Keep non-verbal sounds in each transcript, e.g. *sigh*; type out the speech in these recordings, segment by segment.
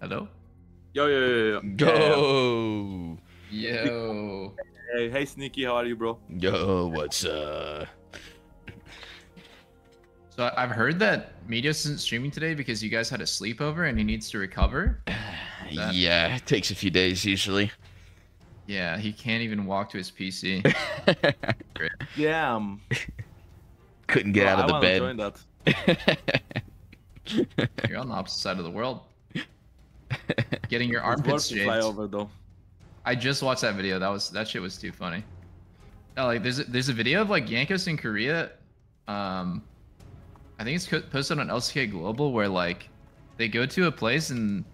Hello? Yo, yo, yo, yo. Go. Yo. Hey, hey, Sneaky, how are you, bro? Yo, what's uh? So I- I've heard that Meteos isn't streaming today because you guys had a sleepover and he needs to recover. That- *sighs* Yeah, it takes a few days usually. Yeah, he can't even walk to his PC. Damn. *laughs* Couldn't get Bro, out I of the wanna bed. Join that. *laughs* You're on the opposite side of the world. Getting your *laughs* armpits worth fly shaved. over though. I just watched that video. That was that shit was too funny. No, like there's a, there's a video of like Jankos in Korea. Um, I think it's co- posted on LCK Global where like they go to a place and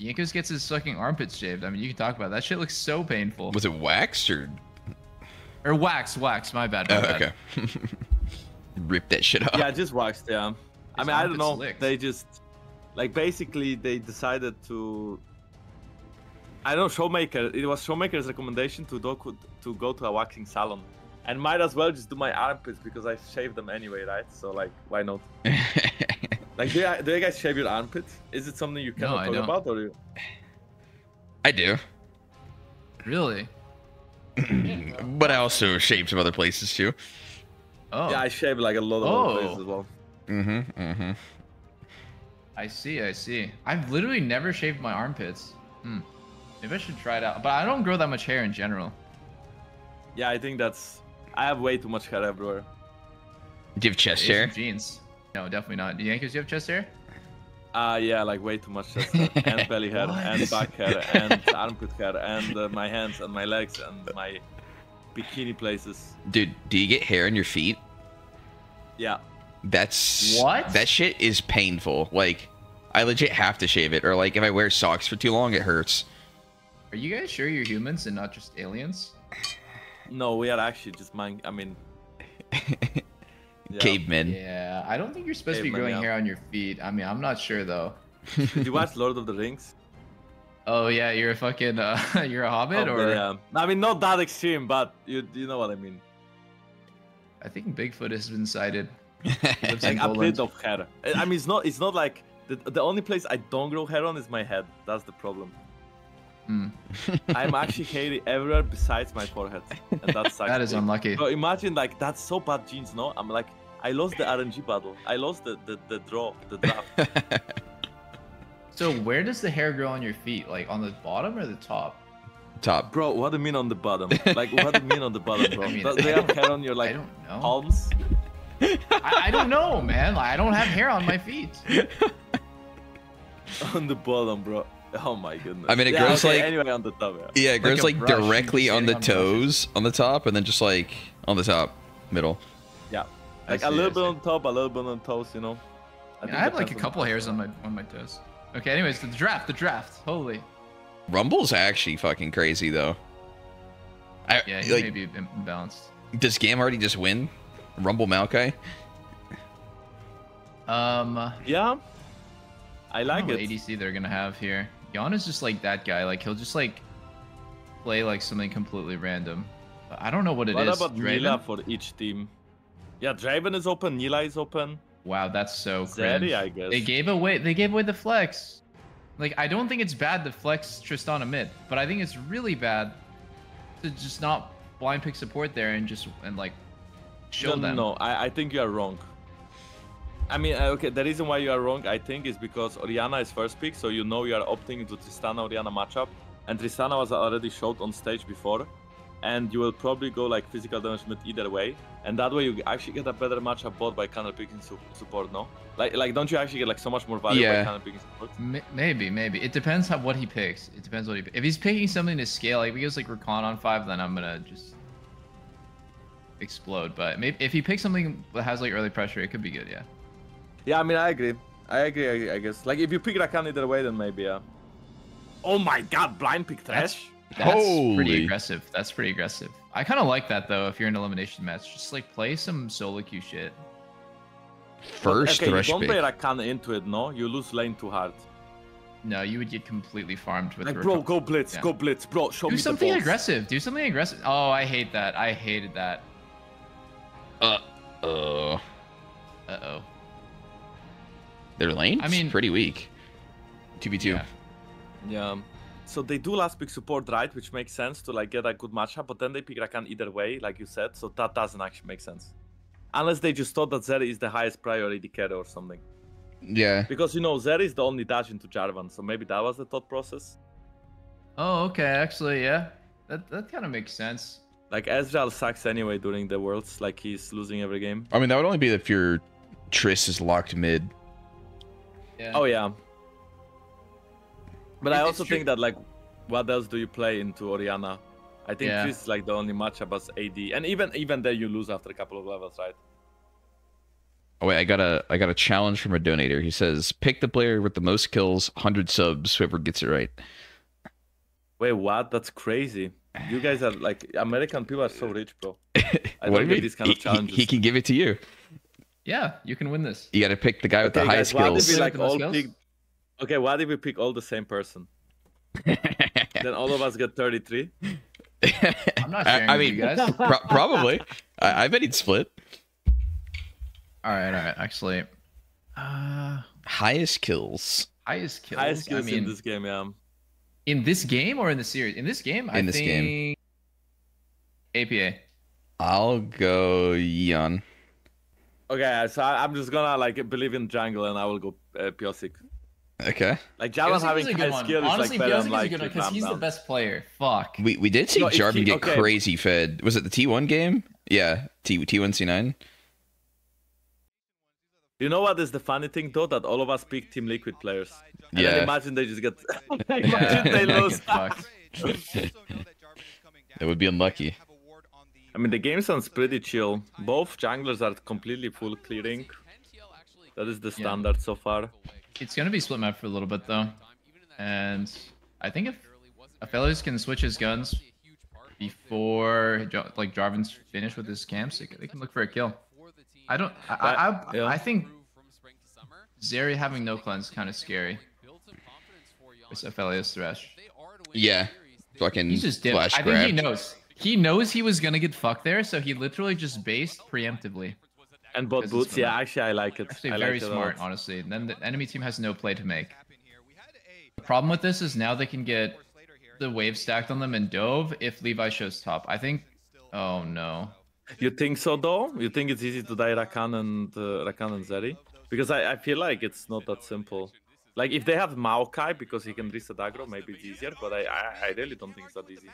Jankos gets his fucking armpits shaved. I mean, you can talk about it. that. Shit looks so painful. Was it waxed or? Or wax, wax. My bad. My Oh, bad. okay. *laughs* Rip that shit off. Yeah, just waxed. Yeah. I mean, I don't know. licked. They just like basically they decided to. I don't know. Showmaker. It was Showmaker's recommendation to do, to go to a waxing salon, and might as well just do my armpits because I shave them anyway, right? So like, why not? *laughs* Like, do you, do you guys shave your armpits? Is it something you No, cannot I talk don't. about, or you? I do, Really? *clears throat* but I also shave some other places too. Oh, Yeah, I shave like a lot of Oh. other places as well. Mm-hmm. Mm-hmm. I see. I see. I've literally never shaved my armpits. Hmm. Maybe I should try it out. But I don't grow that much hair in general. Yeah, I think that's. I have way too much hair everywhere. Do you have chest Asian hair? Jeans. No, definitely not. Do Jankos, you have chest hair? Uh yeah, like way too much chest hair, *laughs* and belly hair, and back hair, and *laughs* armpit hair, and uh, my hands, and my legs, and my bikini places. Dude, do you get hair on your feet? Yeah. That's What? That shit is painful. Like, I legit have to shave it, or like if I wear socks for too long, it hurts. Are you guys sure you're humans and not just aliens? No, we are actually just man. I mean, yeah. *laughs* Cavemen. Yeah, I don't think you're supposed to be growing yeah. hair on your feet. I mean, I'm not sure though. Did you watch Lord of the Rings? *laughs* Oh yeah, you're a fucking uh, *laughs* you're a hobbit, Oh, or yeah. I mean, not that extreme, but you you know what I mean. I think Bigfoot has been sighted. Lives *laughs* Like in a Poland. bit of hair. I I mean, it's not. It's not like the, the only place I don't grow hair on is my head. That's the problem. Hmm. *laughs* I'm actually hairy everywhere besides my forehead, and that *laughs* sucks. That is big. unlucky. Bro, imagine like that's so bad genes, no? I'm like, I lost the RNG battle. I lost the the, the draw, the draft. So where does the hair grow on your feet? Like on the bottom or the top? Top. bro, what do you mean on the bottom? Like, what do you mean on the bottom, bro? I mean, Do they have hair on your I like don't know. palms? I, I don't know, man. Like, I don't have hair on my feet. *laughs* on the bottom, bro. Oh my goodness. I mean, it Yeah, grows okay, like- anyway on the top. Yeah. Yeah, it grows a like, brush, directly on the on toes on the top, and then just like on the top, middle. Yeah. Like see, a little bit on top, a little bit on toes, you know. I, think have like a couple the- hairs on my on my toes. Okay, anyways, the draft, the draft. Holy. Rumble's actually fucking crazy though. I Yeah, he like. may be imbalanced. Does Gam already just win? Rumble Maokai? Um, Yeah. I I like like it. ADC they're gonna have here. Yeon is just like that guy. Like he'll just like play like something completely random. But I don't know what it is. what about Draven? Nilah for each team? Yeah, Draven is open, Nilah is open. Wow, that's so cringe. Zeri, I guess. They gave away they gave away the flex. Like I don't think it's bad to flex Tristana mid, but I think it's really bad to just not blind pick support there and just and like show no, no, them. no, I, I think you are wrong. I mean, uh, okay, the reason why you are wrong, I think, is because Orianna is first pick, so you know you are opting into Tristana Orianna matchup, and Tristana was already showed on stage before, and you will probably go like physical damage mid either way, and that way you actually get a better matchup bot by counter picking su- support, no? Like, like, don't you actually get like so much more value Yeah. by counter picking support? M- maybe, maybe. It depends on what he picks. It depends what he. If he's picking something to scale, like if he goes like Rakan on five, then I'm gonna just explode. But maybe if he picks something that has like early pressure, it could be good. Yeah. Yeah, I mean, I agree. I agree, I, I guess. Like, if you pick Rakan either way, then maybe, yeah. Oh my god, blind pick That's trash? that's Holy. pretty aggressive. That's pretty aggressive. I kind of like that though. If you're in elimination match, just like play some solo queue shit. First okay, rush you don't pick. play Rakan into it, no? You lose lane too hard. No, you would get completely farmed with Like, bro, go blitz, Yeah. go blitz, bro. Show Do me something the balls. aggressive. Do something aggressive. Oh, I hate that. I hated that. Uh, uh, Uh oh. their lane? I mean- pretty weak. 2v2. Yeah. Yeah. So they do last pick support right, which makes sense to like get a good matchup, but then they pick Rakan either way, like you said, so that doesn't actually make sense. Unless they just thought that Zeri is the highest priority carry or something. Yeah. Because you know, Zeri is the only dash into Jarvan, so maybe that was the thought process. Oh, okay. Actually, yeah. That that kind of makes sense. Like Ezreal sucks anyway during the worlds, like he's losing every game. I mean, that would only be if your Triss is locked mid. Yeah. Oh yeah. But I It- it's also think that like, what else do you play into Orianna? I think Yeah. this is like the only matchup as AD, and even even there you lose after a couple of levels, right? Oh wait, I got a I got a challenge from a donator. He says, "Pick the player with the most kills, 100 subs, whoever gets it right." Wait, what? That's crazy. You guys are like American people are so rich, bro. *laughs* I What don't do you get mean? these kind of He- he- challenges. He, can give it to you. Yeah, you can win this. You got to pick the guy with the Okay, guys, highest what skills. if we like With the most all skills? pick? Okay, why did we pick all the same person? *laughs* Then all of us get 33. I'm not *laughs* sharing I, I with mean, you guys. pro- probably. I, I bet he'd split. All right, all right. Actually, uh, Highest kills. highest kills. Highest skills I mean, in this game, yeah. In this game or in the series? In this game, I In this think game. APA. I'll go Yeon. Okay, so I, I'm just gonna like believe in jungle and I will go uh, Pyosik. Okay. Like Jarvan having high skill is Honestly, like better Pyosik like good because calm he's the best player. Fuck. We we did see No, Jarvan he- get okay. crazy fed. Was it the T1 game? Yeah, T T1 C9. You know what is the funny thing though? That all of us pick Team Liquid players. And then Yeah. imagine they just get. *laughs* *laughs* Imagine they lose. *laughs* fucked. That would be unlucky. I mean, the game sounds pretty chill. Both junglers are completely full clearing. That is the Yeah. standard so far. It's gonna be split map for a little bit though, and I think if Aphelios can switch his guns before like Jarvan's finished with his camps, they can look for a kill. I don't. I I, I, yeah. I think Zeri having no cleanse kind of scary. This Aphelios thresh. Yeah. Fucking He's just dipped. flash I think he knows. He knows he was gonna get fucked there, so he literally just based preemptively. And both boots, yeah, actually, I like it. Actually, I very like smart, lot. honestly. And then the enemy team has no play to make. The problem with this is now they can get the wave stacked on them and dove if Levi shows top. I think. Oh no. You think so, though? You think it's easy to die Rakan and uh, Rakan and Zeri? Because I, I feel like it's not that simple. Like if they have Maokai because he can reset aggro, maybe it's easier. But I, I, I really don't think it's that easy.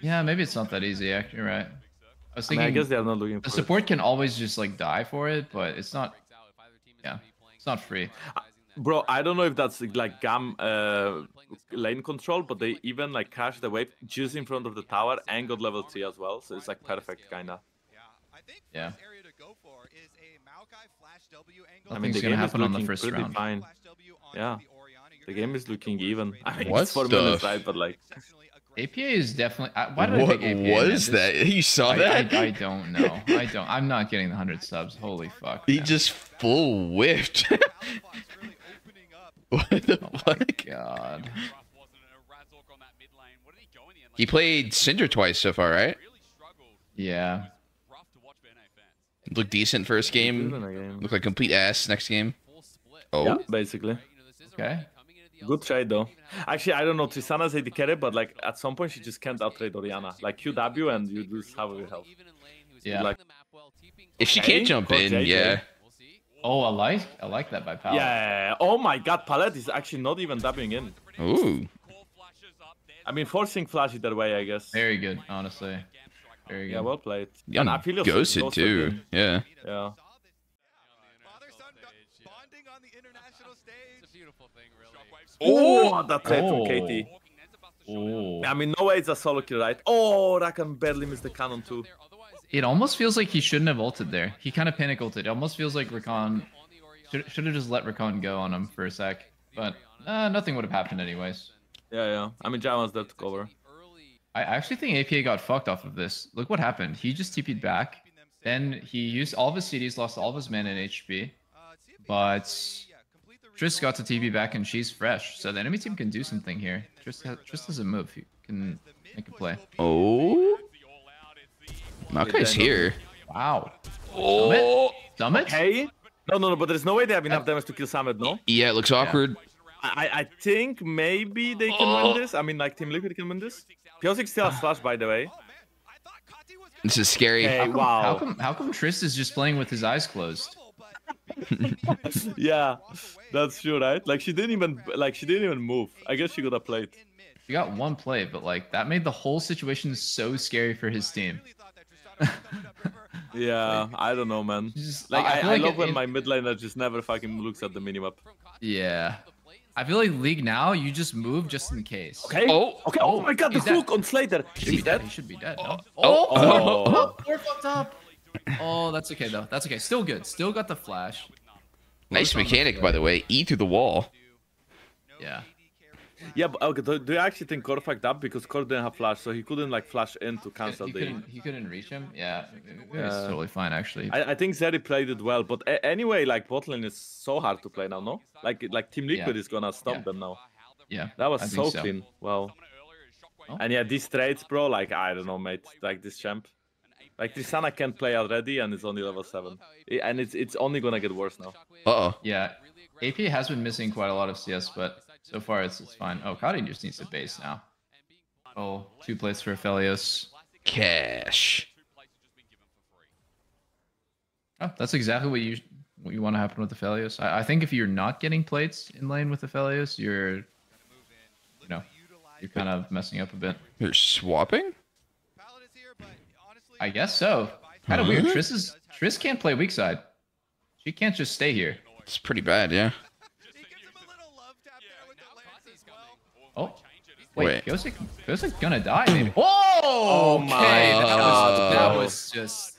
Yeah, maybe it's not that easy. Yeah, you're right. I was I, mean, thinking I guess they are not looking the for it. support can always just like die for it, but it's not. Yeah, it's not free. Bro, I don't know if that's like Gam uh, lane control, but they even like cash the wave just in front of the tower and got level 3 as well. So it's like perfect, kinda. Yeah. I Nothing's mean, the gonna game is happen on the looking first pretty round. fine. Yeah. The game is looking even. I mean, What it's four minutes, the- right? But like, APA is definitely. I, why did I What pick APA? man? was that? *laughs* You saw I, that? I, I don't know. I don't. I'm not getting the hundred subs. Holy fuck. he man. just full whiffed. *laughs* what the Oh my fuck? god. He played Syndra twice so far, right? Yeah. Looked decent first game. a game. Looked like complete ass next game. Oh, Yeah, basically. Okay. Good trade though. Actually, I don't know Tristana's AD carry, but like at some point she just can't outtrade Orianna. Like QW and you lose half of your health. Yeah. Like- if she can't jump in, JJ. yeah. Oh, I like. I like that by Pal. Yeah. Oh my God, Palette is actually not even dabbing in. Ooh, I mean, forcing flash either way, I guess. Very good, honestly. Very good. Yeah, well played. young And Aphelios ghosted ghosted too. in. Yeah. Yeah. Oh, that trade from. KT. Oh. I mean, no way it's a solo kill, right? Oh, Rakan barely missed the cannon too. It almost feels like he shouldn't have ulted there. He kind of panic ulted. It almost feels like Rakan should should have just let Rakan go on him for a sec. But uh, nothing would have happened anyways. Yeah, yeah. I mean, Jarvan's there to cover. I actually think APA got fucked off of this. Look what happened. He just TP'd back. Then he used all of his CDs, lost all of his mana and HP. But Triss got to TP back and she's fresh. So the enemy team can do something here. Triss, has, Triss doesn't move. He can make a play. Oh. Maokai's then- here. Wow. Oh. Summit? Hey? No, no, no, but there's no way they have enough damage to kill Summit, no? Yeah, it looks awkward. I, I think maybe they can Oh. win this. I mean, like Team Liquid can win this. Pyosik still has flash, by the way. This is scary. Hey, How come, wow. How come, how come Trist is just playing with his eyes closed? *laughs* yeah, that's true, right? Like she didn't even like she didn't even move. I guess she could have played. He got one play, but like that made the whole situation so scary for his team. *laughs* Yeah, I don't know, man. Just- Like I, I, feel like love it- when it- my mid laner just never fucking looks at the minimap. Yeah. I feel like League now, you just move just in case. Okay. Oh. Okay. Oh my god, oh. the He's dead. hook on Slayder. He should He's be dead. dead. He should be dead. No? Oh oh, oh. oh. We're fucked up. *laughs* Oh, that's okay though. That's okay. Still good. Still got the flash. Nice Close the mechanic, by the way. E through the wall. Yeah. Yeah, but okay. Do, do you actually think Core fucked up because Core didn't have flash, so he couldn't like flash in to cancel He the. couldn't, he couldn't reach him. Yeah. It's Yeah. totally fine actually. I, I think Zeri played it well, but a- anyway, like botlane is so hard to play now, no? Like like Team Liquid Yeah. is gonna stop Yeah. them now. Yeah. That was I so, think so. clean. Wow. Oh. And yeah, these trades, bro, like I don't know, mate. Like this champ. Like Tristana can't play already and it's only level 7. And it's it's only gonna get worse now. Uh oh. Yeah. AP has been missing quite a lot of CS, but so far it's it's fine. Oh, Kadi just needs a base now. Oh, two plates for Aphelios. Cash. Oh, that's exactly what you what you want to happen with Aphelios. I, I think if you're not getting plates in lane with Aphelios, you're you know you're kind of messing up a bit. You're swapping? I guess so. Kind of weird. Huh? Triss is Triss can't play weak side. She can't just stay here. It's pretty bad, yeah. Oh. Wait, Wait. Pyosik, Pyosik gonna die, maybe. Oh, Oh my okay, That was, that was just.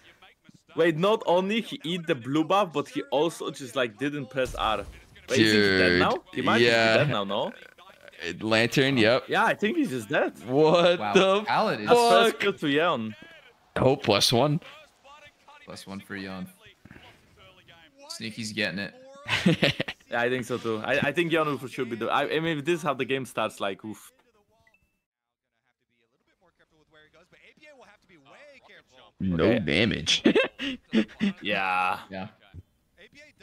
Wait, not only he eat the blue buff, but he also just like didn't press R. Wait, is he dead Dude, now? He might yeah. be dead now, no? Uh, Lantern, yep. Yeah, I think he's just dead. What Wow, the Palette is That's first fuck? kill to Yeon. Oh, plus one. plus one for Yeon. Sneaky's getting it. *laughs* Yeah, I think so too. I, I think Yeon will for be the. I, I mean, if this is how the game starts, like, oof. no damage. *laughs* Yeah. Yeah.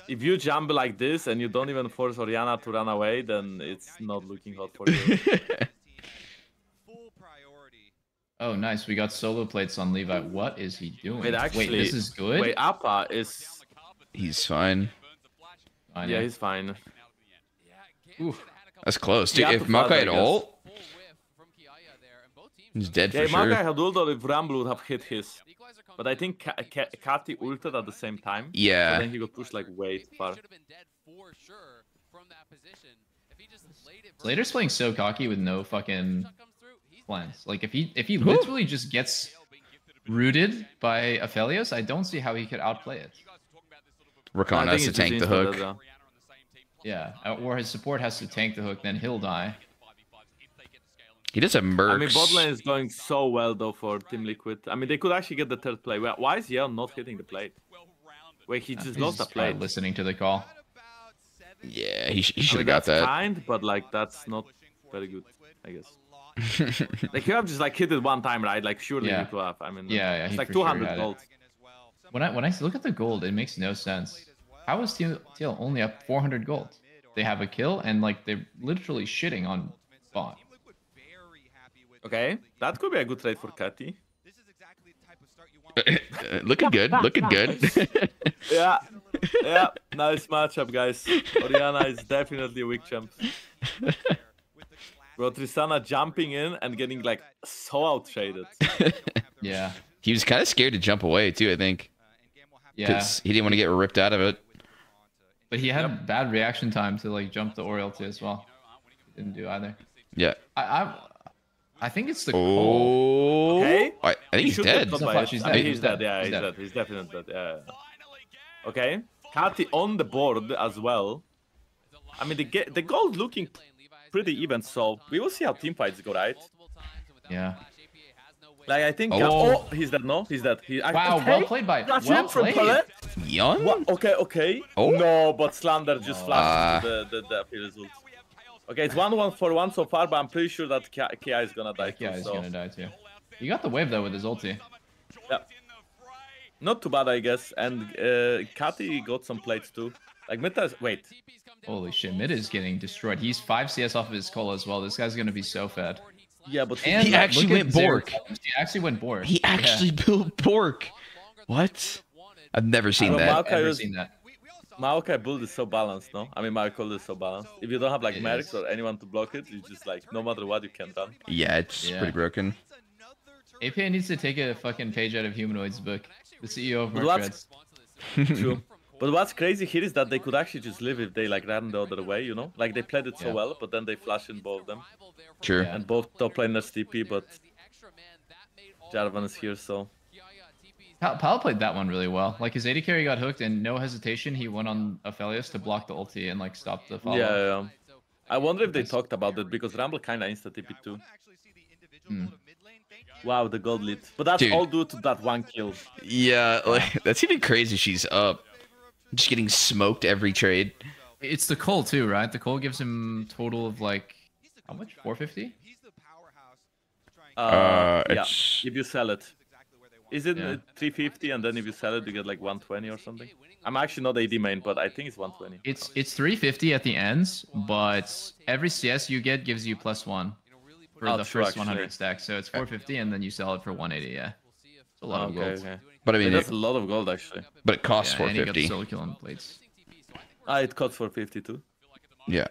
If you jump like this and you don't even force Orianna to run away, then it's not looking hot for you. *laughs* Oh, nice. We got solo plates on Levi. What is he doing? Wait, actually, this is good. Wait, APA is. He's fine. Fine, Yeah, eh? he's fine. Oof. That's close. Dude, if to flash, Maokai I had ult, he's dead Yeah, for if Maokai sure. had ult or if Rumble would have hit his. But I think Ka- Ka- Kati ulted at the same time. So Yeah. then he got pushed like way far. Slayder's playing so cocky with no fucking plans. Like if he if he literally just gets rooted by Aphelios, I don't see how he could outplay it. Rakan I has to tank the hook. that, uh, Yeah, uh, or his support has to tank the hook, then he'll die. He does have mercs. I mean, bot lane is going so well though for Team Liquid. I mean, they could actually get the third play. Why- Why is Yeon not hitting the plate? Wait, he Uh, just he's lost the just probably plate. listening to the call. Yeah, he, sh- he I should mean, have got that. kind, but like that's not very good, I guess. Like you have just like hit it one time, right? Like surely Yeah. you could have. I mean, Yeah, yeah, it's like for sure 200 had it. gold. When I when I look at the gold, it makes no sense. How is TL, TL only up 400 gold? They have a kill and like they're literally shitting on bot. Okay, that could be a good trade for Katy. *laughs* looking good. Looking good. *laughs* Yeah, yeah, nice matchup, guys. Orianna is definitely a weak champ. *laughs* Bro, Tristana jumping in and getting like so outshaded. Yeah, he was kind of scared to jump away too. I think yeah. he didn't want to get ripped out of it. But he had a bad reaction time to like jump the Oriole too as well. Didn't do either. Yeah. I I, I think it's the call. Oh. Okay. I, I think He he's dead. He's by not it. flash, he's dead, he's he's dead. dead, Yeah, he's he's dead. dead. He's definitely dead. Yeah. Okay. Katy on the board as well. I mean, the ge- the gold looking pretty even, so we will see how team fights go, right? Yeah. Like I think. Oh. Oh, he's dead. No, he's dead. He, I- Wow, okay. well played by Flash well in from played. Palette. Young? What? Okay, okay. Oh. No, but Slayder just Oh. flashed the the the Achilles ult. Okay, it's one one for one so far, but I'm pretty sure that Ki Ki is gonna die too. Yeah, he's so. gonna die too. You got the wave though with his ulti. Yeah. Not too bad, I guess. And uh, Katy got some plates too. Like mid wait. Holy shit, mid is getting destroyed. He's five CS off of his cola as well. This guy's gonna be so fed. Yeah, but And He actually went Bork. Times. He actually went Bork. He Yeah. actually *laughs* built Bork. What? I've never seen don't that. know. I've never was- seen that. Maokai build is so balanced, no? I mean, my build is so balanced. If you don't have like It Mercs is. or anyone to block it, you just like no matter what you can run. Yeah, it's Yeah. pretty broken. APA needs to take a fucking page out of Humanoid's book. The CEO of But Merc what's- Threads. True. But what's crazy here is that they could actually just live if they like ran the other way, you know? Like they played it so Yeah. well, but then they flash in both of them. Sure. Yeah. And both top laners TP, but Jarvan is here, so Pal, Pal played that one really well. Like his AD carry got hooked and no hesitation, he went on Aphelios to block the ulti and like stop the follow. yeah, yeah. I wonder if they talked about it because Rumble kinda insta TP too. Hmm. Wow, the gold lead. But that's Dude. all due to that one kill. Yeah, like *laughs* that's even crazy. She's up, just getting smoked every trade. It's the Cull too, right? The Cull gives him total of like how much? 450? Uh, Uh, yeah, it's if you sell it. Is it Yeah. uh, 350 and then if you sell it you get like 120 or something? I'm actually not AD main, but I think it's 120. It's it's 350 at the ends, but every CS you get gives you plus one for Oh, the true, first 100 stacks. So it's 450 and then you sell it for 180. Yeah, it's a lot of gold. okay. But I Yeah, mean, that's it, a lot of gold actually. but it costs Yeah, and he got the 450. solo kill on plates. Ah, it cost 452. Yeah.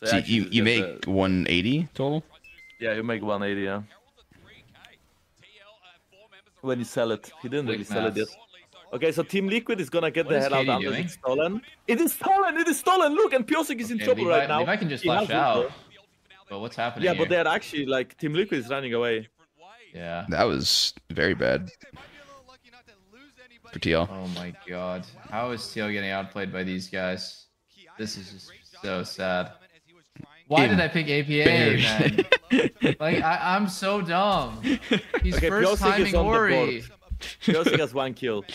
So See, actually you you make the- 180 total. yeah, you make 180. Yeah. When you sell it, he didn't really Quick sell it yet. Okay, so Team Liquid is gonna get What the is hell out KD unless doing? it's stolen. It is stolen! It is stolen! Look, and Pyosik is in trouble Levi, right now. Levi can just flash out. But what's happening? Yeah, but they're actually like Team Liquid is running away. Yeah. That was very bad for TL. Oh my god. How is TL getting outplayed by these guys? This is just so sad. Why did I pick APA, man? *laughs* Like I, I'm so dumb. *laughs* He's Okay, first Pyosik is timing on the Ori. board. Pyosik has one kill. *laughs*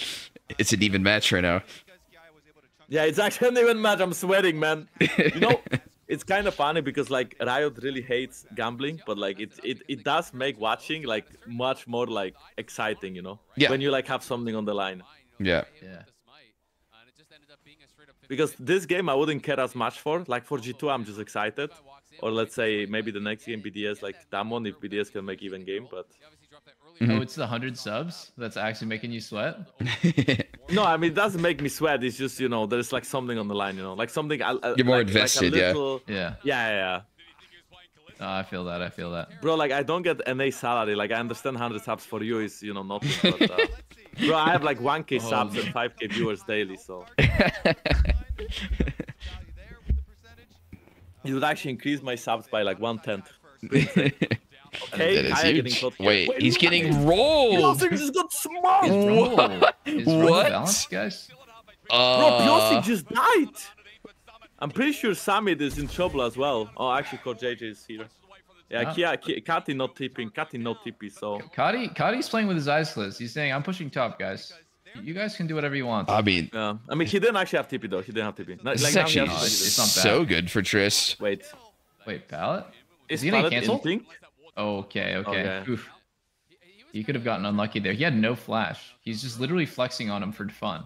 It's an even match right now. Yeah, it's actually an even match. I'm sweating, man. You know, it's kind of funny because like Riot really hates gambling, but like it it, it does make watching like much more like exciting, you know? Yeah. When you like have something on the line. Yeah. Yeah. Because this game I wouldn't care as much for. Like for G2 I'm just excited. Or let's say maybe the next game BDS like Damwon if BDS can make even game, but Oh, it's the hundred subs that's actually making you sweat. *laughs* no, I mean it doesn't make me sweat. It's just you know there's like something on the line, you know, like something. I, I, You're more like, invested, like a yeah. little... Yeah. yeah. Yeah, yeah. Oh, I feel that. I feel that. Bro, like I don't get NA salary. Like I understand 100 subs for you is you know nothing, but uh, *laughs* bro, I have like 1k subs and 5k viewers daily, so *laughs* it would actually increase my subs by like one tenth. Okay, that is Kiaya getting huge. caught- Wait, he's look at this. getting rolled. Pyosik just got smoked. Is Bro, Rumble, is Rumble What? balanced, guys? Uh, Pyosik just died. I'm pretty sure Summit is in trouble as well. Oh, actually, Coach JJ is here. Yeah, Ah. Kia, Kia, Kati not tipping, Kati not tippy, so Kadi, Kadi's playing with his eyes closed. He's saying, "I'm pushing top, guys. You guys can do whatever you want." I mean, yeah. I mean, he didn't actually have tippy though. He didn't have tippy. Like, this is actually has it's- tippy. it's so good for Triss. Wait, Wait, Palette? is he gonna Palette in cancel? pink? Okay, okay. Okay. Oof. He could have gotten unlucky there. He had no flash. He's just literally flexing on him for fun.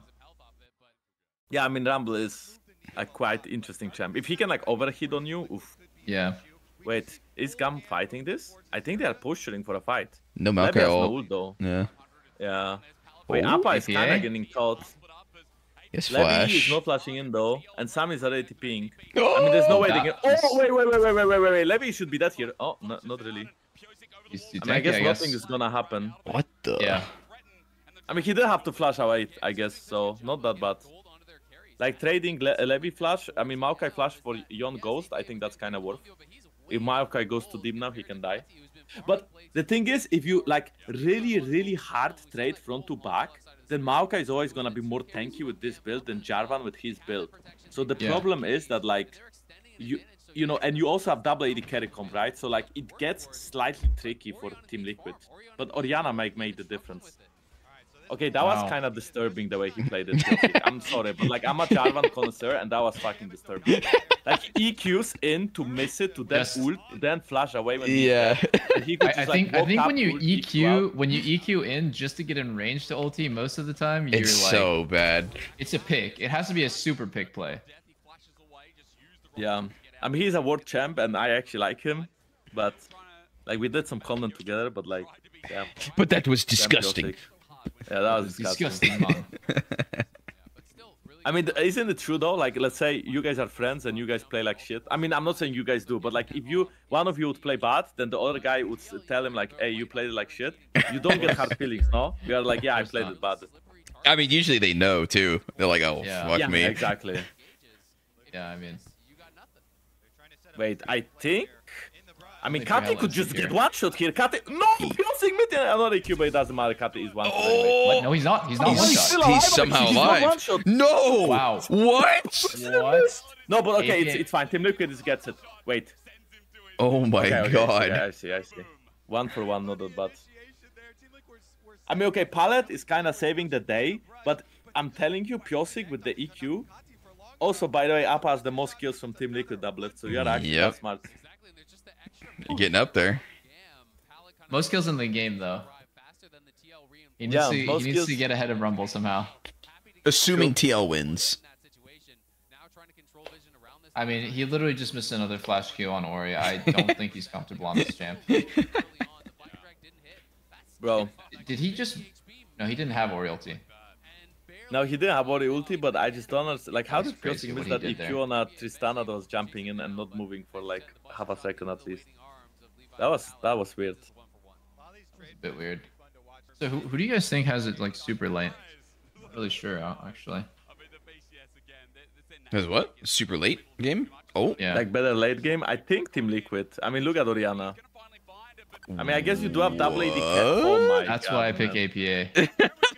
Yeah, I mean, Rumble is a quite interesting champ. If he can like overhit on you, oof. Yeah. Wait, is GAM fighting this? I think they are pushing for a fight. No Maybe has no ult though. Yeah. Yeah. Wait, Oh, APA is kinda getting caught. Yes, Flash. Levi is Flash. not flashing in though, and Sam is already TPing. I mean, there's no way they can. Oh, wait, wait, wait, wait, wait, wait, wait, wait. Levi should be dead here. Oh, no, not really. He's, he's I mean, I tanky, guess nothing is gonna happen. What the? Yeah. I mean, he did have to flash away, I guess, so not that bad. Like trading Le- Levi flash, I mean, Maokai flash for Yeon Ghost, I think that's kind of worth. If Maokai goes too deep now, he can die. But the thing is, if you like really, really hard trade front to back, then Maokai is always gonna be more tanky with this build than Jarvan with his build. So the Yeah. problem is that like you you know, and you also have double AD carry comp, right? So like it gets slightly tricky for Team Liquid. But Orianna might make the difference. Okay, that was kind of disturbing the way he played it. I'm *laughs* sorry, but like I'm a Jarvan connoisseur, and that was fucking disturbing. Like he EQs in to miss it, to then Just- ult, then flash away when he's Yeah. dead. He could *laughs* I, just, I like, think I think up, when you EQ out. EQ when you EQ in just to get in range to ulti, most of the time you're It's like so bad. it's a pick. It has to be a super pick play. Yeah, I mean he's a world champ, and I actually like him, but like we did some content together, but like yeah, But that was disgusting. Yeah, that was disgusting. disgusting. I mean, isn't it true though? Like, let's say you guys are friends and you guys play like shit. I mean, I'm not saying you guys do, but like, if you one of you would play bad, then the other guy would tell him like, "Hey, you played it like shit." You don't get hard feelings, no? You are like, "Yeah, I played it bad." I mean, usually they know too. They're like, oh, Yeah. fuck yeah, me. exactly. Yeah, I mean, Wait, I think. I mean, think Kati could just here. get one shot here. Kati, no, Pioncing mid another EQ, but it doesn't matter. Kati is one. shot anyway. Oh, no, he's not. He's not He's one shot. still alive, he's somehow he's alive. one shot. No. Wow. What? *laughs* What? No, but okay, it's, it's fine. Team Liquid gets it. Wait. Oh my Okay, okay, god. Yeah, I see, I see. One for one, not that bad. I mean, okay, Palette is kind of saving the day, but I'm telling you, Pyosik with the EQ. Also, by the way, APA has the most kills from Team Liquid doublet, so you're actually Yep. quite smart. You're getting up there. Most kills in the game though. He needs Yeah, to most he needs to get ahead of Rumble somehow. Assuming TL wins. I mean, he literally just missed another flash Q on Ori. I don't think he's comfortable on this *laughs* champ. Bro, Did he just? No, he didn't have Ori ulti. Now he didn't have Ori ulti, but I just don't understand. Like, how did crazy Pyosik miss that did EQ there. on a Tristana that was jumping in and not moving for like half a second at least? That was that was weird. It's a bit weird. So who, who do you guys think has it like super late? Not really sure uh, actually. Is what? Super late game? Oh. Yeah. Like better late game, I think Team Liquid. I mean, look at Orianna. I mean, I guess you do have double AD. Oh my That's God, why I pick. APA. *laughs*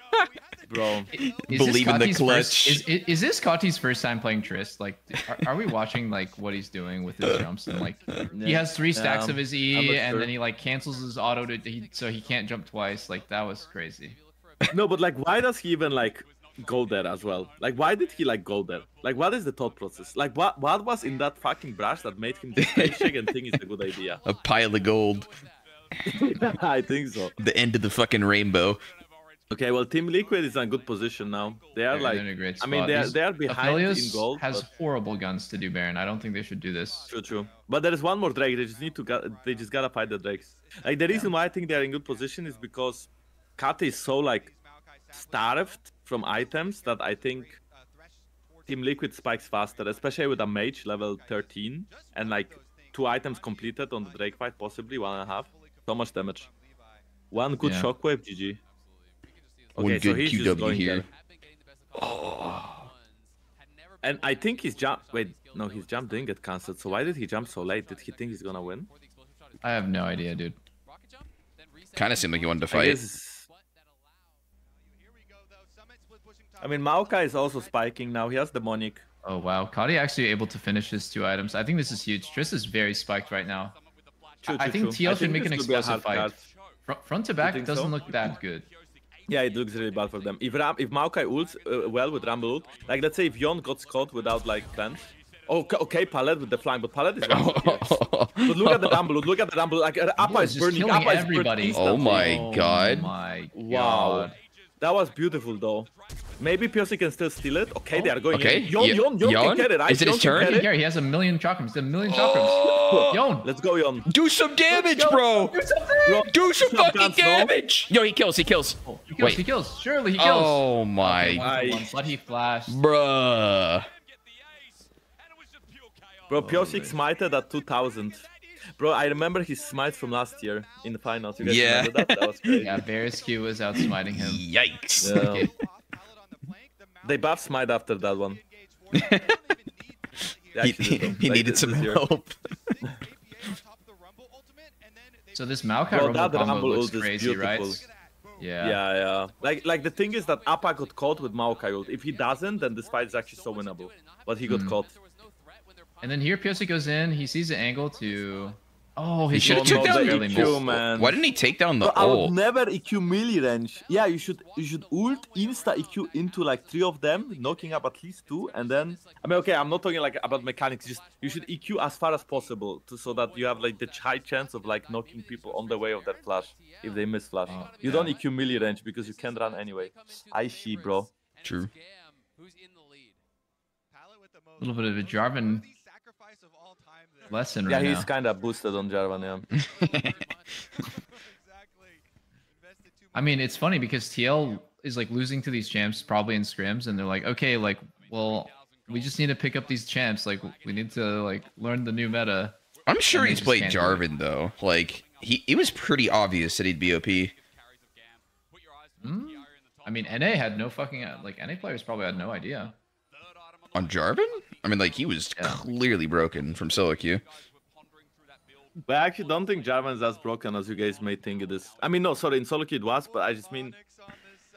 Bro, Is Believe in the clutch. First, is, is, is this Kati's first time playing Trist? Like, are, are we watching like what he's doing with his jumps and like he has three stacks Um, of his E and sure. then he like cancels his auto to he, so he can't jump twice. Like that was crazy. no, but like, why does he even like go there as well? Like, why did he like go there? Like, what is the thought process? Like, what what was in that fucking brush that made him just and think it's a good idea? *laughs* A pile of gold. *laughs* I think so. The end of the fucking rainbow. Okay, well, Team Liquid is in a good position now. They are They're, like, in a great I mean, they are they are behind in gold. has but- horrible guns to do Baron. I don't think they should do this. True, true. But there is one more Drake. They just need to get. They just gotta fight the Drakes. Like the reason why I think they're in good position is because Kata is so like starved from items that I think Team Liquid spikes faster, especially with a mage level 13 and like two items completed on the Drake fight, possibly one and a half. So much damage. One good Yeah. shockwave, GG. One Okay, so good he's just QW going here. there. And I think his jump. Wait, no, his jump didn't get cancelled. So why did he jump so late? Did he think he's gonna win? I have no idea, dude. Kind of seemed like he wanted to I fight. guess. I mean, Maokai is also spiking now. He has demonic. Oh wow, Kadi actually able to finish his two items. I think this is huge. Triss is very spiked right now. True, I think true. TL should make an could be a explosive fight. Front, front to back doesn't so? look that good. Yeah, it looks really bad for them. If Ram, if Maokai ults uh, well with Rumble ult, like let's say if Yeon got caught without like cleanse. Okay, okay, Palette with the flying, but Palette is. one. *laughs* But look at the Rumble ult. Look at the Rumble. Like uh, APA is is burning. killing APA is everybody. burning Oh instantly. my Oh god. my Wow. That was beautiful though. Maybe Piosi can still steal it. Okay, they are going. Okay, in. Yeon, Yeon, Yeon, Yeon? can get it. Right? Is it his Yeon can turn? get He it. care. He has a million chakrams. A million chakrams. Oh! Yeon. Let's go, Yeon. Do some damage, go. bro. Bro, Do some Some fucking guns, no? damage. Yo, he kills. He kills. He kills. Wait. He kills. Surely he kills. Oh my, One one, But he flashed. bruh. Bro, Oh, smited at 2000. Bro, I remember his smite from last year in the finals. You guys Yeah. remember that? That was *laughs* crazy. Yeah, Varus Q was outsmiting him. Yikes. Yeah. Okay. They buff smite after that one. *laughs* They He, actually did, though. he Like, needed some help. *laughs* So this Maokai Bro, Rumble combo Rumble looks ult is crazy, right? Yeah. Yeah, yeah. Like, like the thing is that APA got caught with Maokai ult. If he doesn't, then this fight is actually so winnable. But he got Hmm. caught. And then here Piotr goes in. He sees the angle to Oh, He he should have took down the the EQ, ult. man. Why didn't he take down the But I would never EQ melee range. Yeah, you should you should ult insta EQ into like three of them, knocking up at least two, and then I mean, okay, I'm not talking like about mechanics. Just you should EQ as far as possible, to, so that you have like the high chance of like knocking people on the way of that flash if they miss flash. Oh, you don't yeah. EQ melee range because you can't run anyway. I see, bro. True. A little bit of a Jarvan lesson Yeah, right he's kind of boosted on Jarvan. Yeah. *laughs* I mean, it's funny because TL is like losing to these champs probably in scrims, and they're like, okay, like, well, we just need to pick up these champs. Like, we need to like learn the new meta. I'm sure he's played can't do it. Jarvan though. Like he, it was pretty obvious that he'd be OP. Hmm? I mean, NA had no fucking like NA players probably had no idea. On Jarvan? I mean, like he was Yeah. clearly broken from solo queue. But I actually don't think Jarvan is as broken as you guys may think it is. I mean, no, sorry, in solo queue it was, but I just mean,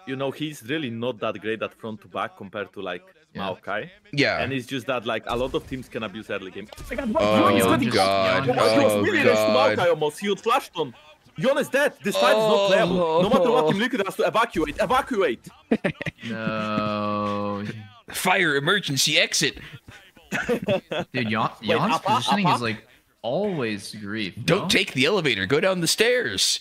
you know, he's really not that great at front to back compared to like Yeah. Maokai. Yeah. And it's just that like a lot of teams can abuse early game. Oh my god, what? Oh, Yeon is Yeon getting- God. Yeon Oh, was really raised to God. Maokai almost. He would flash on. Yeon is dead. This fight is not playable. No matter what, Oh. Team Liquid has to evacuate. Evacuate. *laughs* No, *laughs* Fire emergency exit. *laughs* dude, Yeon, Wait, Yeon's APA? positioning APA? is like always grief. Don't no? take the elevator. Go down the stairs.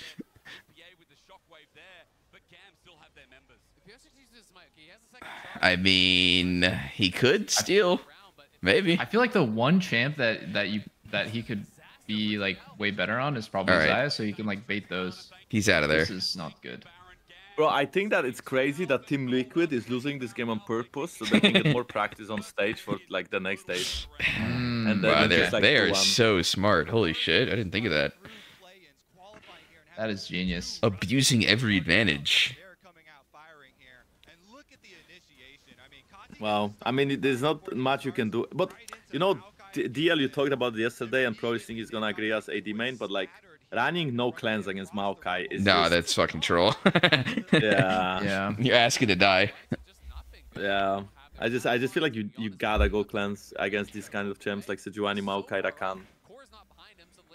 I mean, he could steal. Maybe. I feel like the one champ that that you that he could be like way better on is probably All right. Xayah, so you can like bait those. He's out of there. This is not good. Bro, I think that it's crazy that Team Liquid is losing this game on purpose so they can get more *laughs* practice on stage for like the next stage. Mm, And then Wow, they're, just like they are so smart. Holy shit. I didn't think of that. that is genius. Abusing every advantage. Wow. I mean, it- there's not much you can do. But, you know, D- DL, you talked about it yesterday, and probably think he's going to agree as AD main, but like, running no cleanse against Maokai is. Nah, just- that's fucking troll. *laughs* Yeah. Yeah. You're asking to die. Yeah. I just I just feel like you, you gotta go cleanse against these kind of champs like Sejuani, Maokai, Rakan.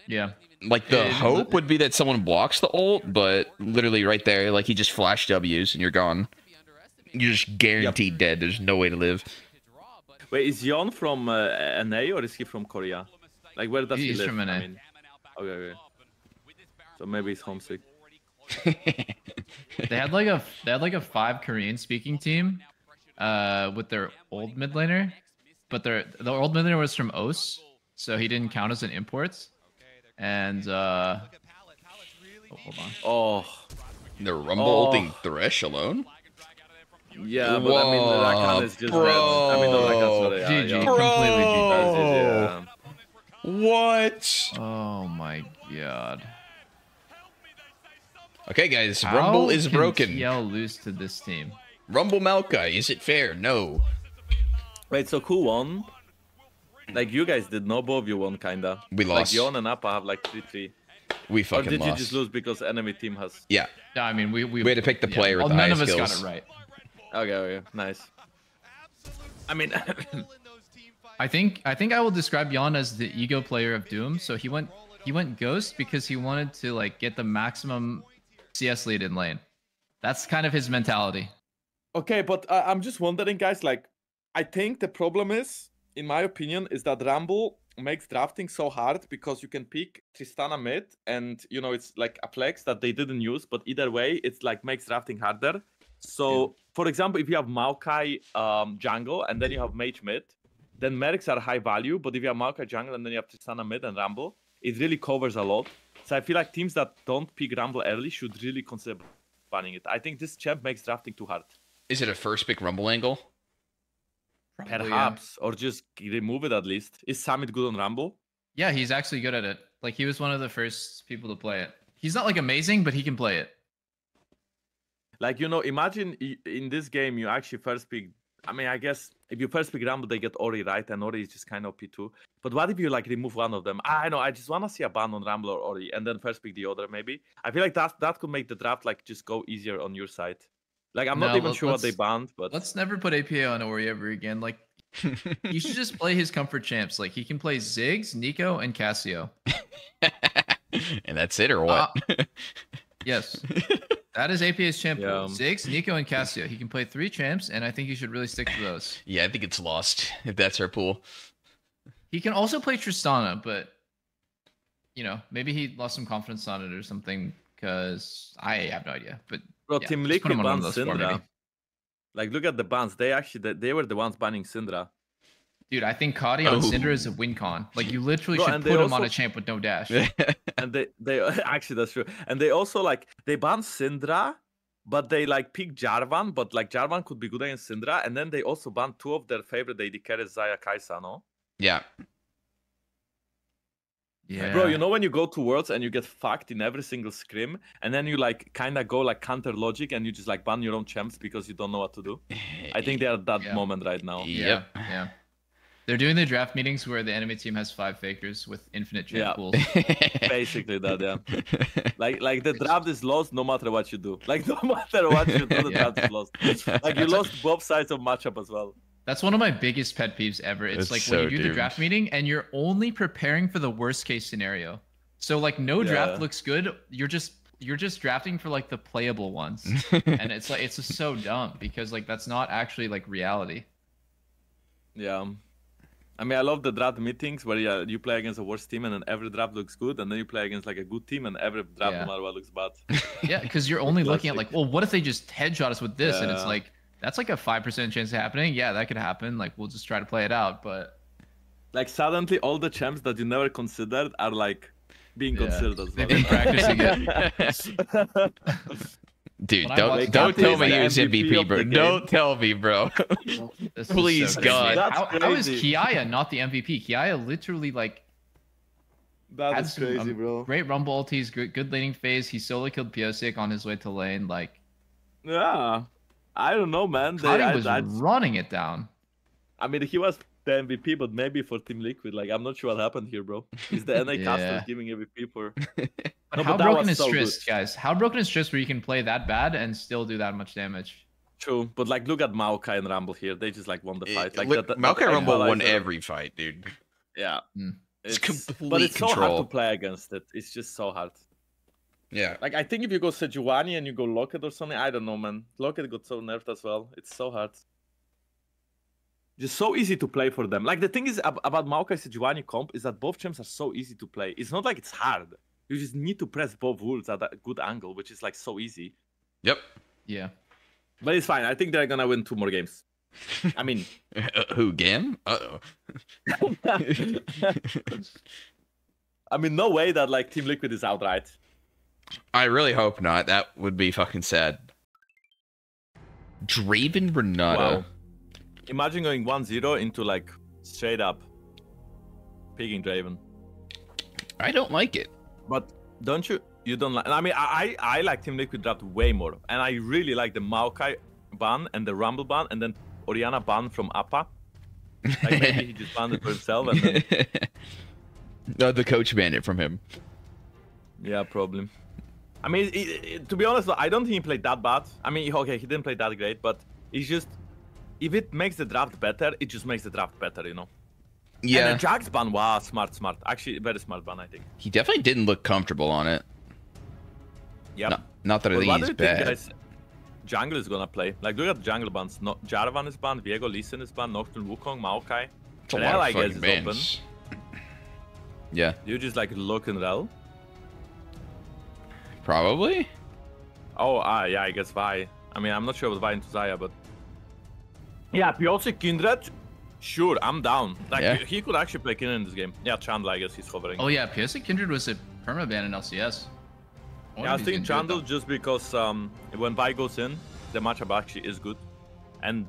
Yeah. Like the And- hope would be that someone blocks the ult, but literally right there, like he just flash W's and you're gone. You're just guaranteed dead. There's no way to live. Wait, is Yeon from uh, NA or is he from Korea? Like, where does he He's live? from NA. I mean, okay, okay. So maybe he's homesick. *laughs* They had like a they had like a five Korean speaking team, uh, with their old mid laner, but their the old mid laner was from OS, so he didn't count as an import. And uh, oh, hold on. Oh, The rumble Oh. ulting Thresh alone? yeah, but I mean, Whoa, Rakan is just red. I mean, not Rakan, sorry. GG. Yeah, Yeon. Completely That's it, yeah. What? Oh my god. Okay, guys, How Rumble is can broken. TL lose to this team. Rumble Maokai, is it fair? No. Wait, so who won? Like, you guys did, no? Both of you won, kinda. We Like, lost. Yeon and APA have like 3-3. We fucking lost. Or fucking did you just lose because enemy team has... Yeah. Yeah, I mean we we, We had to pick the player with well, the none of highest us got it right. Okay, okay, nice. I mean, *laughs* I think I think I will describe Yeon as the ego player of Doom. So he went he went Ghost because he wanted to like get the maximum CS lead in lane. That's kind of his mentality. Okay, but uh, I'm just wondering, guys. Like, I think the problem is, in my opinion, is that Rumble makes drafting so hard because you can pick Tristana mid, and you know it's like a flex that they didn't use. But either way, it's like makes drafting harder. So, for example, if you have Maokai um, jungle and then you have Mage mid, then Mercs are high value. But if you have Maokai jungle and then you have Tristana mid and Rumble, it really covers a lot. So I feel like teams that don't pick Rumble early should really consider banning it. I think this champ makes drafting too hard. Is it a first pick Rumble angle? Probably, yeah. Perhaps, or just remove it at least. Is Summit good on Rumble? Yeah, he's actually good at it. Like he was one of the first people to play it. He's not like amazing, but he can play it. Like you know, imagine in this game you actually first pick. I mean, I guess if you first pick Rumble, they get Ori right, and Ori is just kind of P2. But what if you like remove one of them? I know, I just want to see a ban on Rumble or Ori, and then first pick the other maybe. I feel like that that could make the draft like just go easier on your side. Like I'm not even sure what they banned, but Let's never put APA on Ori ever again. Like You should just play his comfort champs. Like he can play Ziggs, Neeko, and Cassio. *laughs* and that's it, or what? Uh, yes. *laughs* That is APA's champ. pool. Yeah. Ziggs, Neeko, and Cassio. He can play three champs, and I think you should really stick to those. *sighs* yeah, I think it's lost *laughs* if that's our pool. He can also play Tristana, but you know, maybe he lost some confidence on it or something. Because I have no idea. But Bro, Yeah, Team just put Liquid him on one of banned those four, Syndra. Like, look at the bans. They actually, they, they were the ones banning Syndra. Dude, I think Kadi on Oh. Cinder is a win con. Like you literally Bro, should put they him on a champ with no dash. *laughs* and they they *laughs* actually that's true and they also like they banned syndra but they like pick jarvan but like jarvan could be good against syndra and then they also banned two of their favorite AD carries Xayah Kai'Sa no yeah. Yeah. bro you know when you go to worlds and you get fucked in every single scrim and then you like kind of go like counter logic and you just like ban your own champs because you don't know what to do *laughs* i think they're at that Yeah. moment right now Yeah. Yeah. Yeah. They're doing the draft meetings where the enemy team has five fakers with infinite champ Yeah. pools. *laughs* basically that yeah like like the draft is lost no matter what you do like no matter what you do the *laughs* Yeah. draft is lost like you lost both sides of matchup as well That's one of my biggest pet peeves ever. It's That's like so when you do the draft meeting and you're only preparing for the worst case scenario. So like no draft Yeah. looks good. You're just you're just drafting for like the playable ones. *laughs* and it's like it's just so dumb because like that's not actually like reality. Yeah. I mean, I love the draft meetings where yeah, you play against a worst team and then every draft looks good, and then you play against like a good team and every draft, Yeah. no matter what, looks bad. *laughs* Yeah, because you're only looking at like, well, what if they just headshot us with this? And it's like that's like a five percent chance of happening. Yeah, that could happen. Like we'll just try to play it out. But Like suddenly, all the champs that you never considered are like being Yeah. considered as *laughs* They've been practicing it. *laughs* Dude, When don't don't tell me he was MVP MVP, bro. Don't tell me, bro. *laughs* *laughs* Please, crazy. God. That's How, how is crazy. Kiaya not the MVP? Kiaya literally like That is had some, crazy, bro. great rumble ultis, good, good laning phase. He solo killed Pyosik on his way to lane. Like Yeah, I don't know, man. They, Kadi I, was I, running it down. I mean, he was the MVP, but maybe for Team Liquid, like I'm not sure what happened here, bro. Is the *laughs* NA Yeah. caster giving MVP for? *laughs* No, how broken is so Trist, good. guys? How broken is Trist where you can play that bad and still do that much damage? True, but like look at Maokai and Rumble here. They just like won the fight. Like Look, that, that, Maokai that Rumble won every fight, dude. Yeah. Hmm. It's but complete it's so hard to play against it. It's just so hard. Yeah. Like I think if you go Sejuani and you go Locket or something, I don't know, man. Locket got so nerfed as well. It's so hard. Just so easy to play for them. Like the thing is ab- about Maokai Sejuani comp is that both champs are so easy to play. It's not like it's hard. You just need to press both ults at a good angle, which is like so easy. Yep. Yeah. But it's fine. I think they're gonna win two more games. I mean, *laughs* Uh, who, Gam? Uh oh. *laughs* I mean, no way that like Team Liquid is outright. I really hope not. That would be fucking sad. Draven Renata. Wow. Imagine going 1-0 into like straight up picking Draven. I don't like it. But don't you? You don't like? I mean, I I I like Team Liquid draft way more, and I really like the Maokai ban and the Rumble ban, and then Orianna ban from APA. Like maybe he just banned it for himself, and then *laughs* no, the coach banned it from him. yeah, problem. I mean, it, it- to be honest, I don't think he played that bad. I mean, okay, he didn't play that great, but it's just if it makes the draft better, it just makes the draft better, you know. Yeah, And the Jax ban, wow, smart, smart. Actually, very smart ban, I think. he definitely didn't look comfortable on it. Yeah. Not, not that I think he's do you think, bad. guys? Jungle is gonna play. Like, look at the jungle bans. No, Jarvan is banned, Viego Lee Sin is banned, Nocturne Wukong, Maokai. It's a Rell, lot I guess, fucking is open. bans. Yeah, You just like look in Rell. probably. Oh, ah, yeah, I guess Vi. I mean, I'm not sure about Vi into Xayah, but. Yeah, Piotr Kindred. Sure, I'm down. Like, Yeah. he could actually play Kindred in this game. Yeah, Chandler, I guess he's hovering. Oh yeah, Pyosik Kindred was a permaban in LCS. wonder yeah, I if he's think gonna do it, Chandler just because um, when Vi goes in, the matchup actually is good. And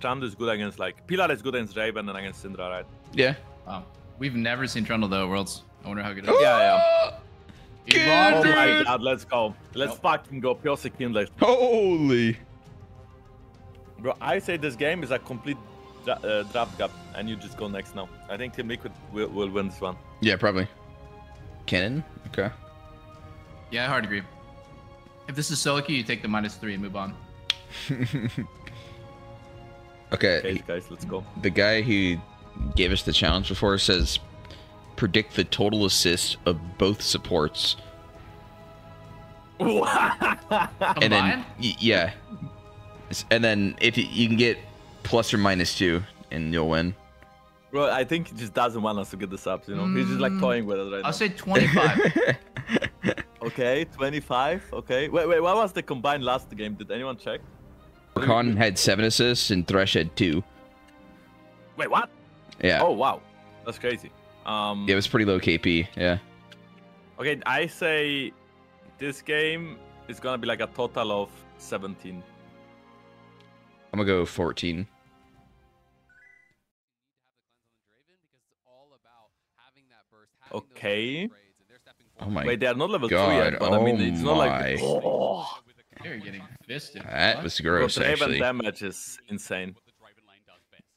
Trundle is good against, like, Pilar is good against Raven and against Syndra, right? Yeah. though. Wow. We've never seen Trundle though, Worlds. I wonder how good it is. Yeah, yeah. Yvonne, Oh my god, let's go. Let's Nope. fucking go. Piotr Kindred. Holy. Bro, I say this game is a complete dra- uh, draft gap, and you just go next now. I think Team Liquid will, will win this one. Yeah, probably. Cannon. Okay. Yeah, I hard agree. If this is solo queue, you take the minus three and move on. *laughs* Okay, Okay, guys, let's go. the guy who gave us the challenge before says predict the total assists of both supports *laughs* and then yeah S- and then if you, you can get plus or minus two and you'll win Bro, I think he just doesn't want us to get the subs, you know? He's just like Mm, toying with us right now. I'll now. say 25. *laughs* Okay, 25. Okay. Wait, wait, what was the combined last game? Did anyone check? Khan had seven assists and Thresh had two Wait, what? yeah Oh, wow. That's crazy. Um, yeah, it was pretty low KP yeah Okay, I say this game is gonna be like a total of 17. I'm gonna go 14 Okay. oh my Wait, they are not level 2 God, yet, but I mean, oh it's not my. like. Oh, They're getting fisted. that was bro, gross Draven actually damage is insane.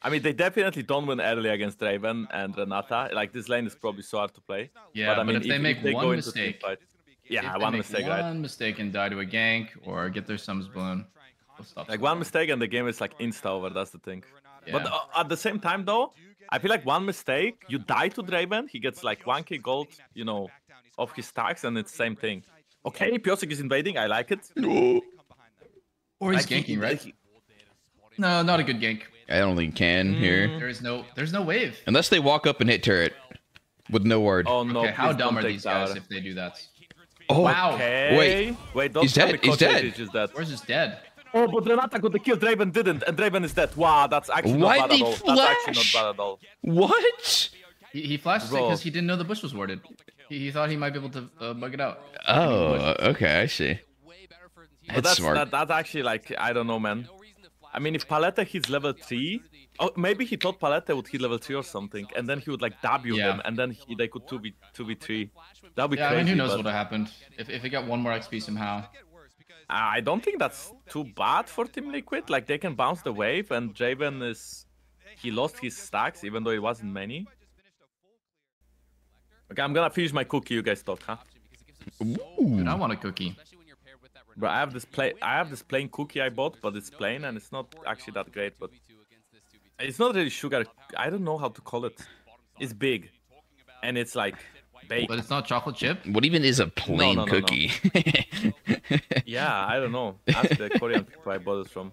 I mean, they definitely don't win early against Draven and Renata. Like, this lane is probably so hard to play. Yeah, but but, I mean, if they make they one mistake, teamfight- if yeah, they one make mistake, one right? mistake and die to a gank or get their summons blown, they'll. Like, one mistake and the game is like insta over. That's the thing. But uh, at the same time, though, I feel like one mistake, you die to Draven, he gets like 1k gold, you know, off his stacks, and it's same thing. Okay, Pyosik is invading. I like it. *gasps* Or he's Like, ganking, right? he- No, not a good gank. I don't think you can here Mm. There is no, there's no wave. unless they walk up and hit turret with no ward Oh no! okay, how dumb are these guys tower. if they do that? oh Wow. Okay. Wait. wait, don't He's dead, he's dead. Edge is dead. Where's his dead? Oh, but Renata got the kill. Draven didn't, and Draven is dead. Wow, that's actually Why not bad at all. That's actually not bad at all. what He, he flashed it because he didn't know the bush was warded. He, he thought he might be able to uh, bug it out. oh okay I see But That's that's smart. That, that's actually like I don't know, man. I mean, if Palette hits level three, oh, maybe he thought Palette would hit level three or something, and then he would like W Yeah. them, and then he, they could two v two v three. That'd be Yeah, I crazy. mean, who knows but what happened if if it got one more XP somehow. I don't think that's too bad for Team Liquid. Like they can bounce the wave, and Draven is he lost his stacks even though it wasn't many. Okay, I'm gonna finish my cookie. You guys talk, huh? Dude, I want a cookie. But I have this play. I have this plain cookie I bought, but it's plain and it's not actually that great. But it's not really sugar. I don't know how to call it. It's big, and it's like baked. But it's not chocolate chip. what even is a plain no, no, no. cookie *laughs* Yeah, I don't know. Ask the Korean people I bought it from.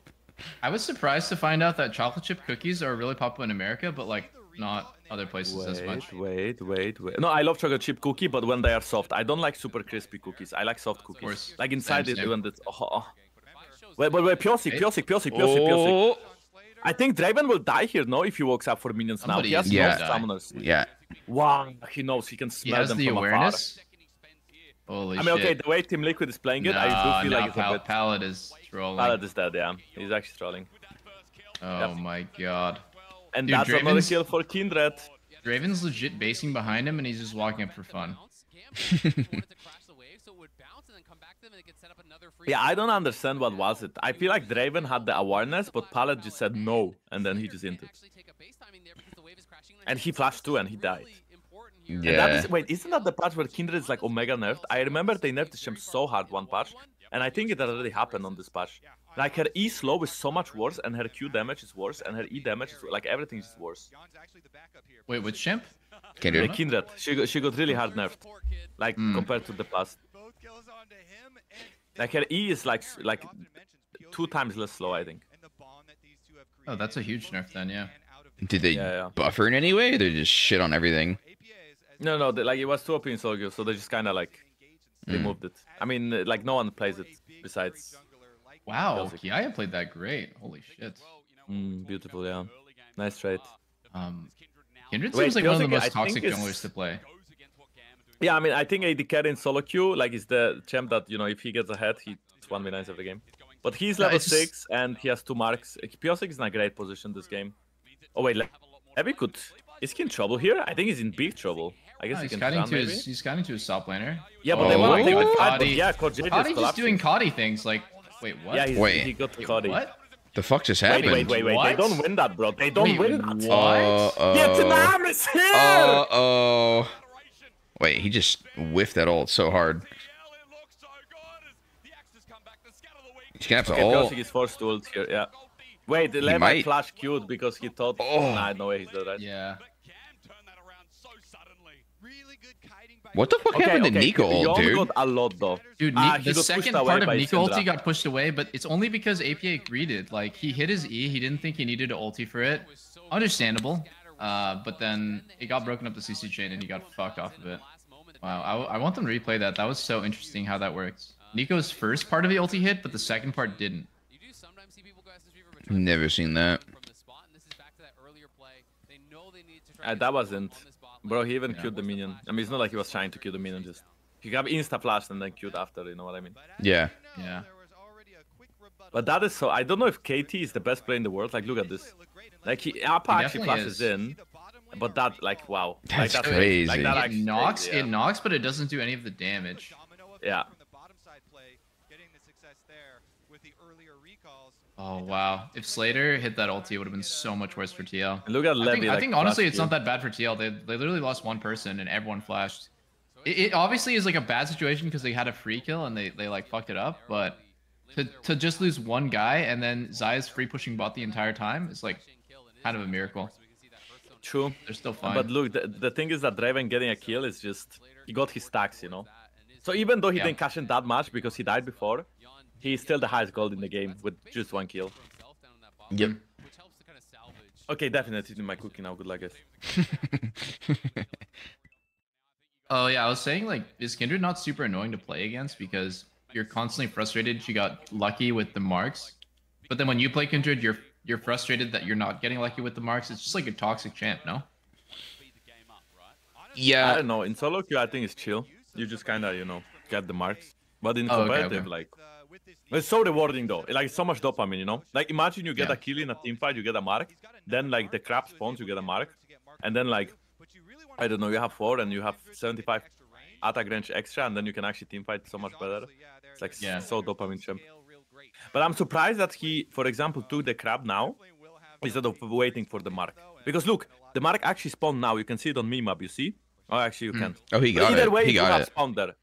I was surprised to find out that chocolate chip cookies are really popular in America, but like not other places as much. Wait, wait, wait, wait. No, I love chocolate chip cookie, but when they are soft, I don't like super crispy cookies. I like soft cookies. course. Like inside Same, it when it's. Oh. Wait, wait, wait, Pyosik, Hey. Pyosik, Pyosik, Pyosik, Pyosik. I think Draven will die here, no? If he walks up for minions now. Somebody He has is no gonna summoners. yeah Wow, he knows he can smell He smell has them the from awareness. Holy afar. I mean, okay, the way Team Liquid is playing it, I do feel nah, like it's Pal- a bit. Palette is trolling. Palette is dead, yeah. He's actually trolling. oh my god. And Dude, that's another Draven's- kill for Kindred. Draven's legit basing behind him and he's just walking up for fun. *laughs* *laughs* Yeah, I don't understand what was it. I feel like Draven had the awareness, but Palette just said no, and then he just entered. And he flashed too, and he died. And that yeah is, wait, isn't that the patch where Kindred is like Omega nerfed? I remember they nerfed Shem so hard one patch, and I think it already happened on this patch. Like her E slow is so much worse, and her Q damage is worse, and her E damage is like everything is worse. Wait, with chimp? can The do Kindred, she got, she got really hard nerfed, like Hmm. compared to the past. Like her E is like like two times less slow, I think. Oh, that's a huge nerf then, yeah. did they Yeah, yeah. buffer in any way or they just shit on everything No, no, they, like it was two OP in solo so they just kind of like they Mm. moved it. I mean, uh, like no one plays it besides. Wow, Feels like- Kiaya played that great. Holy shit. Mm, beautiful, yeah. Nice trade. Um, Kindred Wait, seems like one of the Pyosik, I most toxic junglers to play. Yeah, I mean, I think AD carry in solo queue like is the champ that you know if he gets ahead, he one v nines every game. But he's level it's just- six and he has two marks. Pyosik is in a great position this game. Oh wait, Le- Levi could. Is he in trouble here? I think he's in big trouble. I guess Oh, he he's can cutting run to maybe. his he's cutting to his top laner. Yeah, but they want to Oh. take the fight. But Cody- yeah, Core JJ is Cody just collapsing. doing Cody things like wait what? Yeah, he's, Wait. he got to Wait, Cody. what? the fuck just Wait, happened wait, wait, wait. They What? don't win that, bro. They don't Wait, win that. what? uh, Vietnam is here! uh oh wait he just whiffed that ult so hard he's gonna have to Okay, ult Pyosik is forced to ult here, yeah. Wait, Levi might. flash cute because he thought. Oh. Nah, no way he's dead, right? Yeah. What the fuck Okay, happened okay. to Neeko ult, dude? got a lot though. Dude, Ni- the second part of by Neeko ulti got pushed away, but it's only because APA greeted. Like he hit his E, he didn't think he needed to ulti for it. Understandable. Uh, but then it got broken up the CC chain and he got fucked off of it. Wow, I, I want them to replay that. That was so interesting how that works. Neeko's first part of the ulti hit, but the second part didn't. You do sometimes see people go SS Reaver return Never seen that. from the spot, and this is back to that earlier play. They know they need to Uh, that wasn't. on the spot Bro, he even Yeah. killed the minion. I mean, it's not like he was trying to kill the minion. Just he got insta flashed and then killed after. You know what I mean? Yeah. Yeah. But that is so. I don't know if KT is the best player in the world. Like, look at this. Like he APA He actually flashes is. in, but that like wow. That's like, crazy. Like, that It knocks, crazy, it knocks, but it doesn't do any of the damage. Yeah. Oh wow! If Slayder hit that ulti, it would have been so much worse for TL. And look at I Levi. think, I think honestly, flash it's not that bad for TL. They they literally lost one person and everyone flashed. It, it obviously is like a bad situation because they had a free kill and they they like fucked it up. But to to just lose one guy and then Xayah's free pushing bot the entire time is like kind of a miracle. True. They're still fine. But look, the, the thing is that Draven getting a kill is just he got his stacks, you know. So even though he Yeah. didn't cash in that much because he died before, he's still the highest gold in the game with just one kill. Yep. Which helps to kind of salvage. Okay, definitely in my cookie now. Good luck, guys. *laughs* Oh yeah, I was saying like is Kindred not super annoying to play against because you're constantly frustrated she got lucky with the marks, but then when you play Kindred, you're you're frustrated that you're not getting lucky with the marks. It's just like a toxic champ, no? Yeah. I don't know. In solo queue, I think it's chill. You just kind of, you know, get the marks. But in Oh, okay, competitive, okay. like, it's so rewarding though. Like, so much dopamine, you know. Like, imagine you get Yeah. a kill in a team fight, you get a mark. Then, like, the crap spawns, you get a mark. And then, like, I don't know, you have four and you have 75 attack range extra, and then you can actually team fight so much better. It's like Yeah. so dopamine champ. But I'm surprised that he, for example, took the crab now instead of waiting for the mark. Because look, the mark actually spawned now. You can see it on Mimap, you see? Oh, actually, you Hmm. can't. Oh, he But got either it. way, He could got it. spawned there.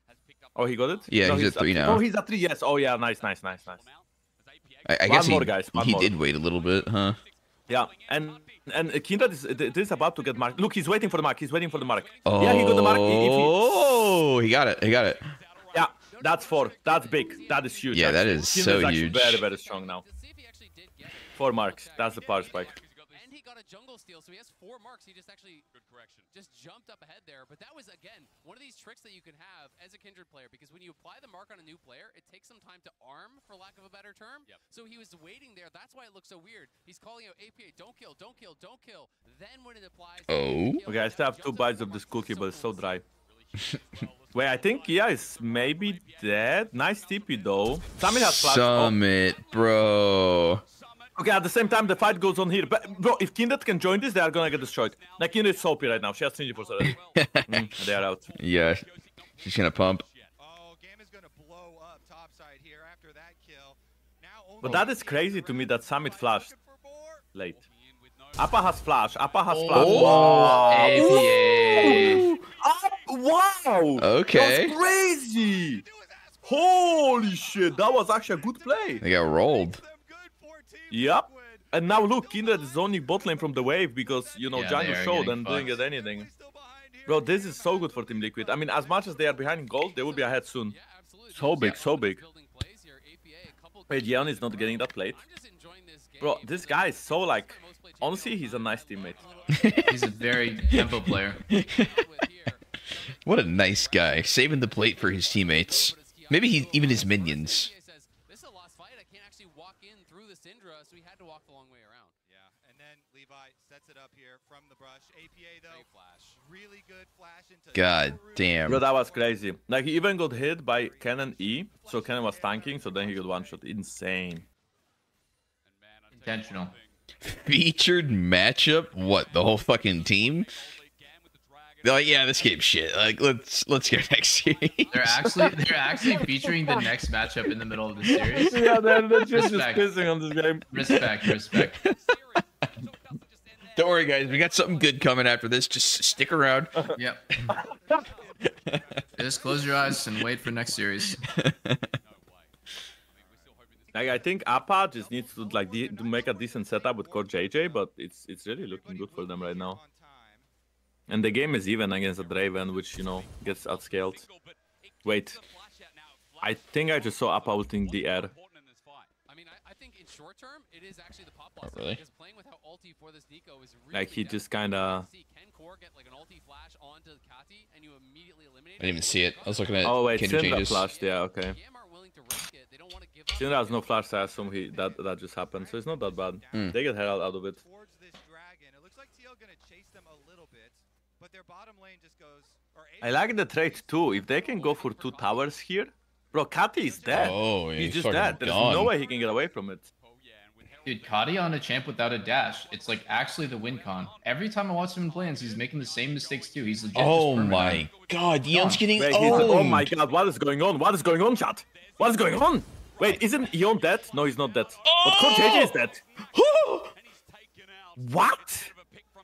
Oh, he got it? Yeah, he's at three now. Oh, he's at three. Yes. Oh, yeah. Nice, nice, nice, nice. I, I One guess he, more, guys, one he more. did wait a little bit, huh? Yeah, and and Kindred is this is about to get marked. Look, he's waiting for the mark. He's waiting for the mark. Oh, Yeah, he got the mark. If he, Oh, he got it. He got it. Yeah, that's four. That's big. That is huge. Yeah, that actually. is Kindred's so actually huge. Very, very strong now. To see if he actually did get Four marks. That's the power spike. And he got a jungle steal, so he has four marks. He just actually good correction. Just jumped up ahead there. But that was again one of these tricks that you can have as a kindred player because when you apply the mark on a new player, it takes some time to arm, for lack of a better term. Yep. So he was waiting there. That's why it looks so weird. He's calling out APA, don't kill, don't kill, don't kill. Then when it applies, Oh. Okay, I still have two bites of this cookie, but it's so dry. *laughs* Wait, I think yeah, is maybe dead. Nice TP though. Sammy has flash. Oh, Summit, bro. Okay, at the same time, the fight goes on here. But bro, if Kindred can join this, they are gonna get destroyed. Like Kindred is soapy right now. She has Trinity Force already. Mm, they are out. Yeah, she's gonna pump. Oh, Game is gonna blow up topside here after that kill. Now only But that is crazy to me that Summit flashed late. APA has flash. APA has flash. Oh. APA. Up- wow! Uh, okay. That's crazy! Holy shit, that was actually a good play. They got rolled. Them good for Team Yep. And now look, Kindred is only bot lane from the wave because, you know, Yeah, Django they are showed getting and didn't fucked. get anything. Still behind here. Bro, this is so good for Team Liquid. I mean, as much as they are behind in gold, they will be ahead soon. So big, so big. Building plays here, APA, a couple Wait, Yeon is not getting that plate. I'm just enjoying this game. Bro, this guy is so like, Most played honestly, he's a nice teammate. He's a very tempo player. *laughs* What a nice guy, saving the plate for his teammates. Maybe he, even his minions. This is a lost fight. I can't actually walk in through the Syndra, so he had to walk the long way around. Yeah, and then Levi sets it up here from the brush. APA though, flash. really good flash into. God damn. Bro, that was crazy. Like, he even got hit by Cannon E, so Cannon was tanking, so then he got one shot. Insane. Intentional. Featured matchup? What, the whole fucking team? They're like, yeah, this game's shit. Like, let's let's go next *laughs* series. They're actually they're actually featuring the next matchup in the middle of the *laughs* series. yeah, they're, they're just, just pissing on this game. Respect, respect. Don't worry, guys. We got something good coming after this. Just stick around. Yep. *laughs* Just close your eyes and wait for next series. Like, I think APA just needs to like de- to make a decent setup with Core JJ, but it's it's really looking good for them right now. And the game is even against a Draven, which you know gets outscaled. Wait, I think I just saw APA ulting the air. I mean, I, I think in short term, it is actually the pop Oh, loss. really? Because playing with how ulti for this Neeko is really Like he just kind of. See, Can Core get like an ulti flash onto Kati, and you immediately eliminate I didn't even see it. I was looking at Oh wait, Syndra changes. flashed. Yeah, okay. GM aren't willing to risk it. They don't want to give up. Syndra has no flash, so I assume he that that just happened. So it's not that bad. Hmm. They get Herald out of it. Towards this dragon. It looks like TL gonna chase them a little bit, but their bottom lane just goes. I like the trade too. If they can go for two towers here, bro, Kati is dead. Oh, He's he's just dead. There's gone. no way he can get away from it. Dude, Kadi on a champ without a dash. It's like actually the win con. Every time I watch him in plans, he's making the same mistakes too. He's legit. just Oh permanent. my god, Yeon's getting Wait, he's, oh my god, what is going on? What is going on, chat? What is going on? Wait, isn't Yeon dead? No, he's not dead. But Core JJ is dead. Oh! What?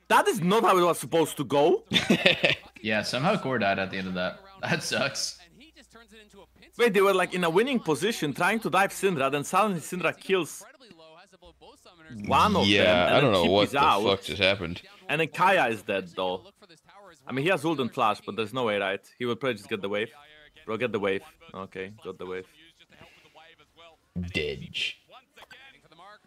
That is not how it was supposed to go. *laughs* Yeah, somehow Core died at the end of that. That sucks. And he just turns it into a pincer. Wait, they were like in a winning position trying to dive Syndra, then suddenly Syndra kills Incredibly low, has to blow both summoners. one of them. yeah, I don't know Keep what is the out. fuck just happened. And then Kiaya is dead though. Look for this tower as I mean, he has ult and flash, but there's no way, right? He will probably just get the wave. Bro, get the wave. Okay, got the wave. Didge. well. For the mark.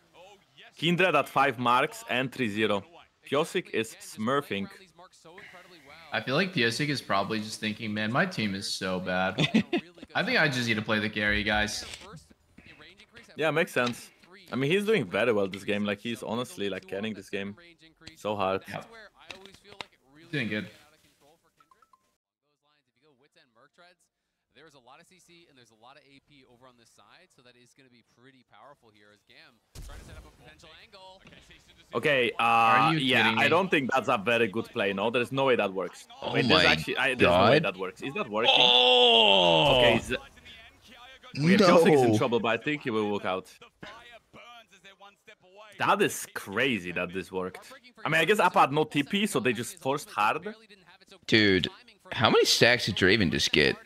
Kindred at 5 marks and 3-0. Pyosik is smurfing. Around these marks so incredibly well. I feel like Pyosik is probably just thinking, man, my team is so bad. *laughs* I think I just need to play the carry, guys. First, the range increase at Yeah, makes sense. I mean, he's doing very well this game. Like, he's honestly, like, carrying this game so hard. Yeah. That's where there's a lot of CC and there's a lot of AP over on this side, so that is going to be pretty powerful here as Gam trying to set up a potential angle. Okay, uh, Are you yeah, kidding I don't think that's a very good play, no? There's no way that works. Oh Wait, there's my actually, I, there's no way that works. Is that working? Oh! Okay, is okay, Pyosik's in trouble, but I think he will walk out. That is crazy that this worked. I mean, I guess APA had no TP, so they just forced hard. Dude, how many stacks did Draven just get?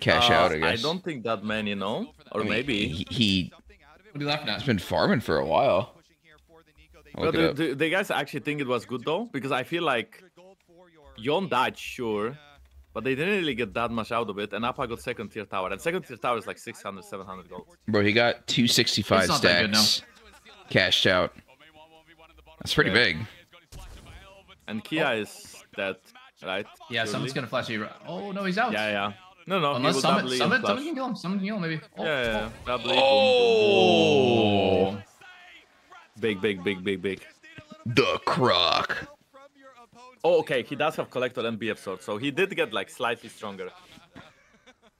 Cash Uh, out, I guess. I don't think that many, no? Or I mean, maybe. he, he Something out of What are you laughing has been farming for a while. pushing here for the They But do, do, do you guys actually think it was good though? Because I feel like 100 gold Yeon died, sure, but they didn't really get that much out of it, and APA got second tier tower, and second tier tower is like 600, 700 gold. Bro, he got 265 It's good, no. stacks cashed out. That's pretty Yeah. big. And Kia is dead, right? Yeah, Surely? someone's gonna flash you. Oh no, he's out. Yeah, yeah. No, no, he Unless will someone, doubly someone, and someone flash. can kill him. Someone can kill him, maybe. Oh, Yeah, yeah, yeah. Doubly, boom, boom, boom. Oh, Big, big, big, big, big. the croc. from your opponent's Oh, okay, he does have Collector and BF Sword, so he did get like slightly stronger.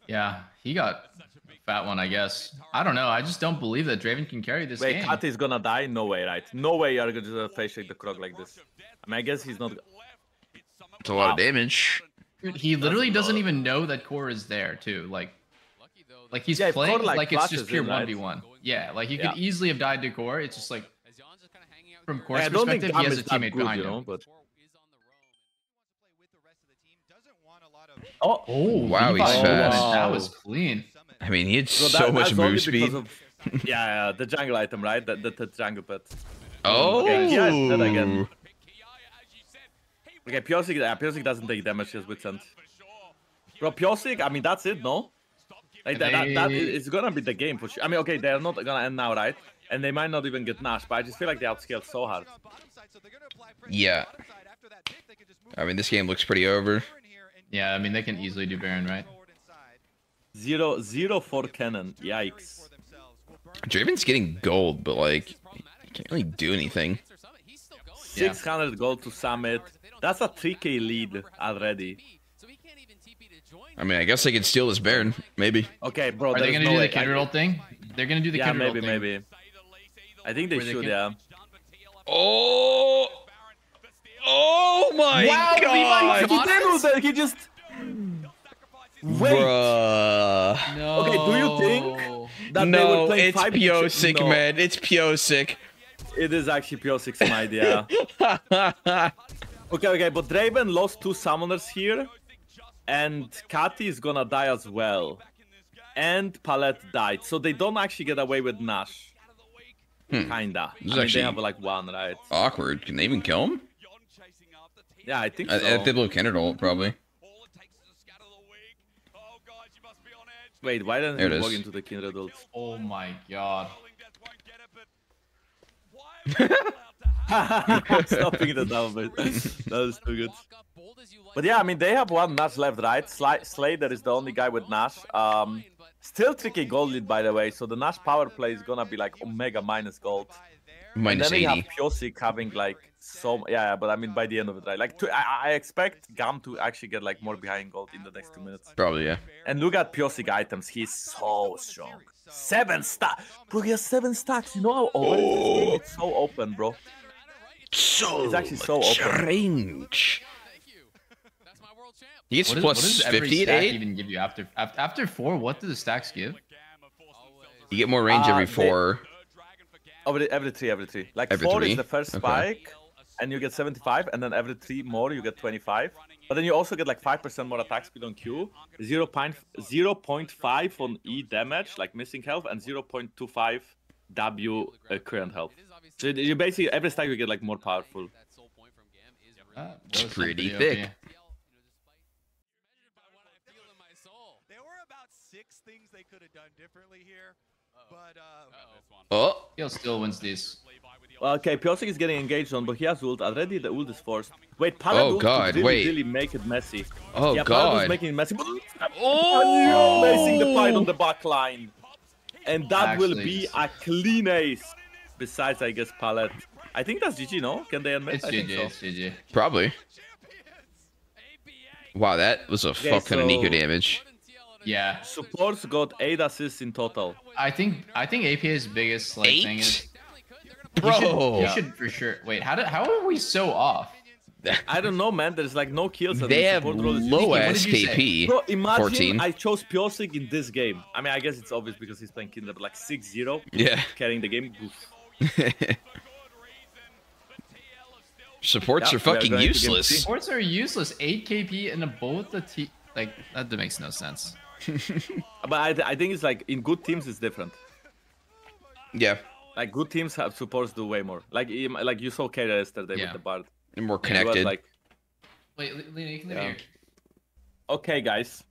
Yeah, he got a fat one, I guess. I don't know. I just don't believe that Draven can carry this Wait, game. Kat is gonna die? No way, right? No way you're gonna face shake the croc like this. I mean, I guess he's not. It's a lot of damage. Dude, he literally doesn't even know that core is there, too. Like, Lucky though. like he's Yeah, playing Core, like, like, it's just pure one v one. Yeah, like he Yeah. could easily have died to core. It's just like as Jan's just kind of hanging out from here. Core's I don't think perspective, he has a teammate good, behind you know, him. but Core is on the roam. play with the rest of the team. Doesn't want a lot of oh, Oh, Wow, he's Levi fast. Mormon, That was clean. I mean, he had so so much that's move speed. Of, yeah, yeah, the jungle item, right? The, the, the jungle pet. Oh, Okay, Kia is again. Okay, Pyosik, yeah, Pyosik doesn't take damage just with send. Bro, Pyosik, I mean, that's it, no? Like, that, that, that is gonna be the game for sure. I mean, okay, they're not gonna end now, right? And they might not even get Nash, but I just feel like they outscaled so hard. On bottom side, so they're gonna apply pressure Yeah. on the bottom side. After that pick, they can just move I mean, this game looks pretty over. forward here and Yeah, I mean they can easily do Baron, right? Zero, zero for cannon. Yikes. For themselves. Will burn Draven's getting gold, but like, can't really do anything. Answer Summit, he's still going. Yeah. 600 gold to Summit. That's a 3k lead already. So he can't even TP to join. I mean, I guess they could steal this Baron, maybe. Okay, bro. Are they gonna no do way. the Kindred I- thing? They're gonna do the Yeah, Kindred maybe, ult thing. maybe. I think they Where they should, can- yeah. Oh, oh my Wow, Levi god, He did it, He just. Wait. Bruh. No. Okay, do you think that they no, would play it's five Pyosik, no, man. It's Pyosik. It is actually Pyosik's idea. *laughs* okay, okay, but Draven lost two summoners here, and Kati is gonna die as well. and Palette died, so they don't actually get away with Nash. Hmm. Kinda. This is I mean, actually- they have like one, right? Awkward. Can they even kill him? Yeah, I think I, so. if they blow Kindred ult, probably. Wait, why didn't There he it walk into the Kindred ult? Oh my god. *laughs* *laughs* *laughs* Stopping the down, but that was too good. But yeah, I mean, they have one Nash left, right? Sli- Slayder is the only guy with Nash. Um, still tricky gold lead, by the way. So the Nash power play is gonna be like Omega minus gold. Minus and then you 80. have Pyosik having like so yeah, yeah, but I mean by the end of it, right? Like to, I, I expect Gam to actually get like more behind gold in the next two minutes. Probably, yeah. And look at Pyosik items, he's so strong. Seven stack, bro. He has seven stacks. You know how open game? It's so open, bro. So It's actually so strange. Thank you. That's my world champ. He gets What, is, plus what does every 50 at stack 8. even give you after af- after four? What do the stacks give? You get more range Uh, every they- 4. Every, every three, every three. Like Every four three? is the first Okay. spike, and you get 75, and then every three more you get 25. But then you also get like 5% more attack speed on Q, 0. 0.5 on E damage, like missing health, and 0.25 W uh, current health. It is obviously So you basically every stack you get like more powerful. that sole point from Gam is Ah, It's pretty pretty thick. OP. real, you know, despite measured by what I feel in my soul. There were about six things they could have done differently here, but uh, Oh, He'll still wins these. Okay, Pyosik is getting engaged on, but he has ult already. The ult is forced. Wait, Paladin Oh, God, could really, wait. really make it messy. oh yeah, Paladin's god. making it messy. Oh! Placing the fight on the back line. And that will be a clean ace. Besides, I guess, Palette. I think that's GG, no? Can they admit? It's I think GG. so. It's GG. Probably. Wow, that was a fuck ton of Neeko damage. Yeah, Supports got 8 assists in total. I think I think APA's biggest like thing is Eight? you should, Bro. you should for sure. Wait, how did how are we so off? *laughs* I don't know, man. There's like no kills. and They the have support role is low what ass did you say? KP. Bro, imagine 14. I chose Pyosik in this game. I mean, I guess it's obvious because he's playing Kinder, but like 6-0, Yeah. carrying the game. Oof. *laughs* Supports Yeah, are fucking going useless. three. Sports are useless. 8 KP and a both the T. Like that makes no sense. *laughs* But I, I think it's like in good teams it's different. Yeah. Like good teams have supports do way more. Like like you saw Kara yesterday Yeah. with the Bard. And more It was connected. like Wait, Lena, you can live Yeah. here. okay guys,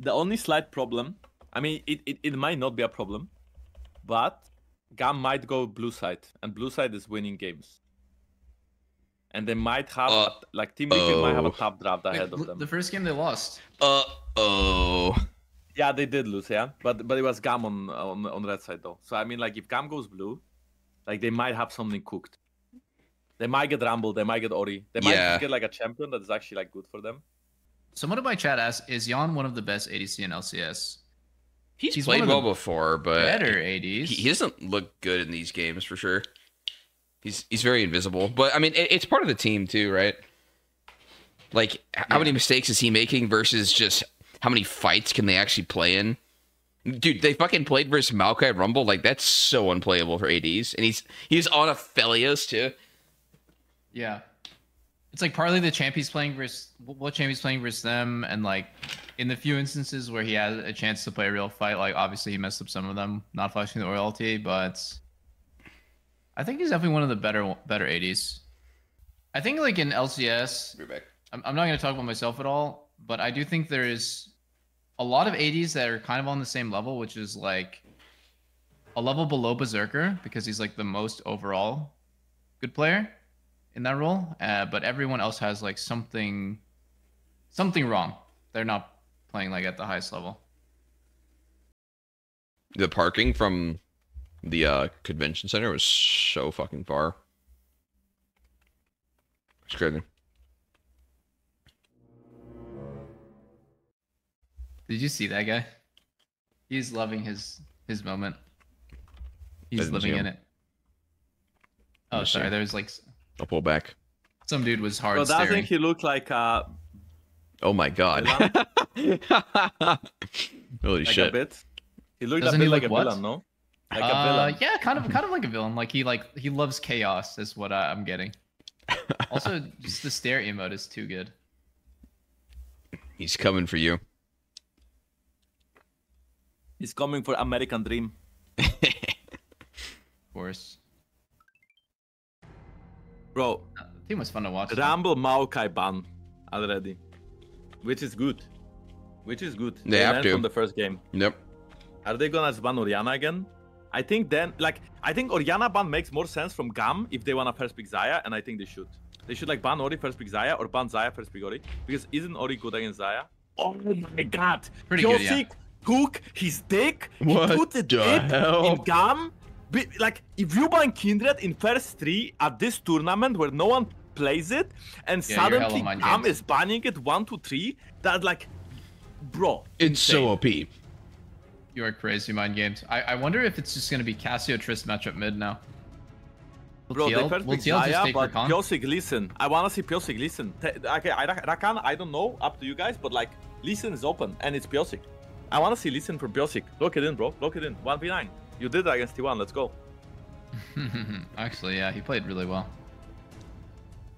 the only slight problem. I mean, it, it, it might not be a problem, but Gam might go blue side, and blue side is winning games. And they might have Uh, a- like Team Liquid might have a oh. top draft Wait, ahead of them. the first game they lost. Uh oh. Yeah, they did lose, yeah, but but it was Gam on on on red side though. So I mean, like if Gam goes blue, like they might have something cooked. They might get Rumble, they might get Ori, they might Yeah. get like a champion that is actually like good for them. Someone in my chat asked, "Is Yeon one of the best ADC in LCS?" He's, He's played well before, but Better he, ADs. he doesn't look good in these games for sure. He's he's very invisible, but I mean it, it's part of the team too, right? Like how Yeah. many mistakes is he making versus just how many fights can they actually play in? Dude, they fucking played versus Maokai Rumble. Like that's so unplayable for ADs, and he's he's on a Felios too. Yeah. It's like partly the champ he's playing versus what champ he's playing versus them, and like in the few instances where he had a chance to play a real fight, like obviously he messed up some of them, not flashing the royalty, but I think he's definitely one of the better better ADs. I think like in LCS, I'm, I'm not going to talk about myself at all, but I do think there is a lot of 80s that are kind of on the same level, which is like a level below Berserker because he's like the most overall good player in that role. Uh, but everyone else has like something, something wrong. They're not playing like at the highest level. The parking from the uh, convention center was so fucking far. It's crazy. Did you see that guy? He's loving his his moment. He's living in it. Oh, sorry. him. There was like I'll pull back. some dude was hard But I staring. think he looked like uh Oh my god. *laughs* Holy like shit. a bit. He looked Doesn't a he bit like look a what? villain, no? Like a uh, villain. yeah, kind of, kind of like a villain. Like he like he loves chaos, is what I, I'm getting. *laughs* Also, just the stare emote is too good. He's coming for you. He's He's coming for American Dream. Of course. Bro, The team was fun to watch. though. Rumble Maokai ban already. Which is good. Which is good. They have to. from the first game. Yep. Are they gonna ban Orianna again? I think then, like, I think Orianna ban makes more sense from GAM if they wanna first pick Xayah, and I think they should. They should like ban Ori first pick Xayah or ban Xayah first pick Ori because isn't Ori good against Xayah? Oh my god! Pretty good, yeah. Pyosik took his dick. What he put the, the dip hell? in GAM. Be- Like, if you ban Kindred in first three at this tournament where no one plays it, and Yeah, suddenly mind GAM games. is banning it one, two, three, that like, bro, It's so OP. You are crazy, mind games. I, I wonder if it's just gonna be Cassio Trist matchup mid now. Will Bro, they TL first will pick TL Xayah, but Rakan? Pyosik, listen. I wanna see Pyosik, listen. Te- okay, I, Rakan, I don't know, up to you guys, but like, listen is open, and it's Pyosik. I wanna see listen for Pyosik. Lock it in, bro. Lock it in. 1v9. You did that against T1, let's go. *laughs* Actually, yeah, he played really well.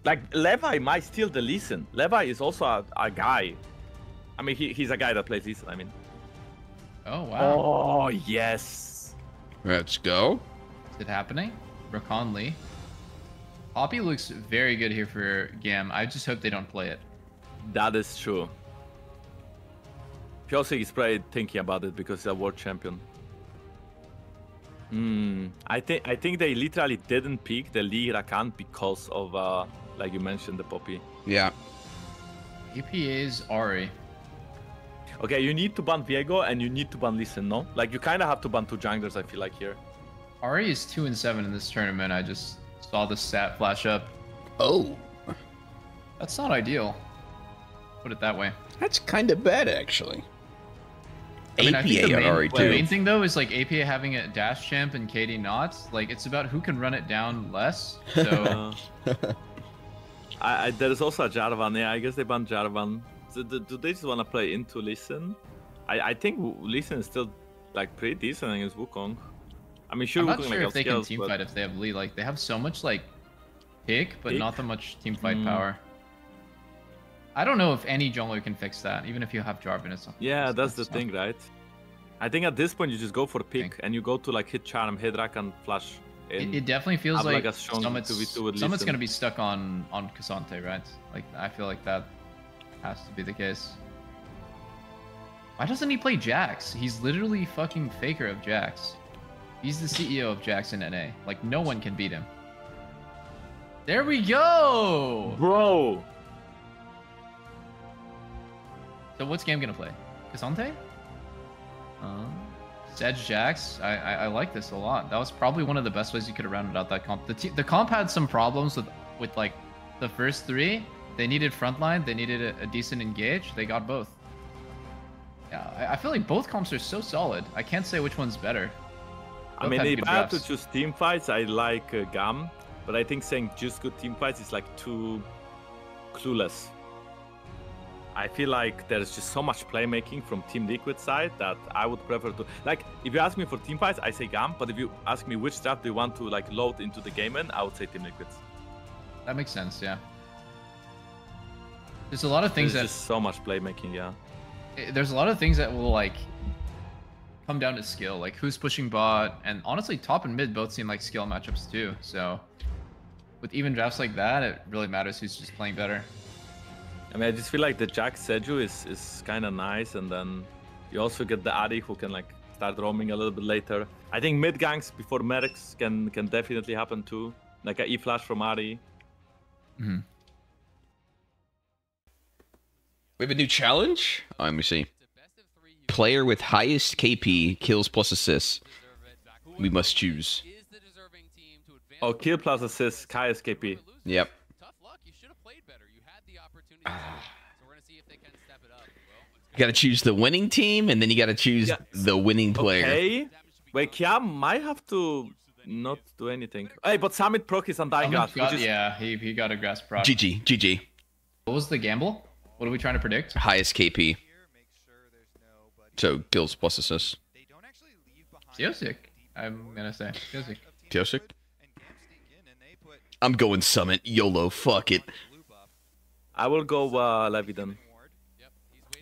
Like, Levi might steal the listen. Levi is also a, a guy. I mean, he, he's a guy that plays listen, I mean. Oh wow, Oh, yes. Let's go. is it happening? Rakan Lee. Poppy looks very good here for Gam. I just hope they don't play it. That is true. Pyosik is probably thinking about it because he's a world champion. Hmm. I think I think they literally didn't pick the Lee Rakan because of uh like you mentioned the Poppy. Yeah. EPA's Ahri. Okay, you need to ban Viego and you need to ban Listen, no? Like you kinda have to ban two junglers, I feel like here. Ahri is two and seven in this tournament. I just saw the stat flash up. Oh, That's not ideal. Put it that way. that's kind of bad actually. I mean, I think APA the on main, the main thing though is like APA having a dash champ and KD not. Like it's about who can run it down less. So *laughs* I, I, there's also a Jarvan, yeah, I guess they ban Jarvan. So, do, do they just wanna play into Listen? I, I think Listen is still like pretty decent against Wukong. I mean, sure, I'm not Wukong sure like if they can team but- fight if they have Lee. Like they have so much like pick, but Pick? not that much team fight Mm. power. I don't know if any jungler can fix that. Even if you have Jarvan, it's Yeah, that's the thing, right? I think at this point you just go for pick and you go to like hit charm, hit Rakan, flash. In. It, it definitely feels have, like, like, a strong Summit's, 2v2 with Summit's Lee gonna be stuck on on K'Sante, right? Like I feel like that has to be the case. Why doesn't he play Jax? He's literally fucking faker of Jax. He's the CEO of Jax in NA. Like no one can beat him. There we go. Bro, So what's game gonna play? K'Sante? Uh, Sedge Jax. I, I I like this a lot. That was probably one of the best ways you could have rounded out that comp. The the comp had some problems with with like the first three. They needed frontline. They needed a, a decent engage. They got both. Yeah, I, I feel like both comps are so solid. I can't say which one's better. I mean, if I have to choose team fights, I like uh, Gam, but I think saying just good team fights is like too clueless. I feel like there's just so much playmaking from Team Liquid side that I would prefer to like. If you ask me for team fights, I say Gam. But if you ask me which strat do you want to like load into the game in, I would say Team Liquid. That makes sense. Yeah. There's a lot of things There's that just so much playmaking, yeah. eh, there's a lot of things that will like come down to skill, like who's pushing bot, and honestly, top and mid both seem like skill matchups too. So with even drafts like that, it really matters who's just playing better. I mean, I just feel like the Jack Seju is, is kind of nice, and then you also get the Adi who can like start roaming a little bit later. I think mid ganks before medics can can definitely happen too, like a E flash from Adi. Mhm. We have a new challenge. Oh, let me see. It's a best of three. You Player with highest KP kills plus assists. deserve it. Whoever We must choose. Is the deserving team to advance Oh, kill plus next assist, round. Kai SKP. Win or lose it, Yep. You got to choose the winning team, and then you got to choose Yeah. the winning player. Okay. damage to be Wait, done. Kiam might have to not do anything. Hey, but Summit proc is Undying Someone Glass, is yeah, he, he got a grasp proc. GG, GG. What was the gamble? What are we trying to predict? Highest KP. Here, make sure there's nobody. So kills plus assists. They don't actually leave behind Teosic, a I'm gonna say. amount Teosic. of Team Teosic? Liquid, and Gam sneak in, and they put I'm going Summit. YOLO. Fuck it. I will go uh, Levi then.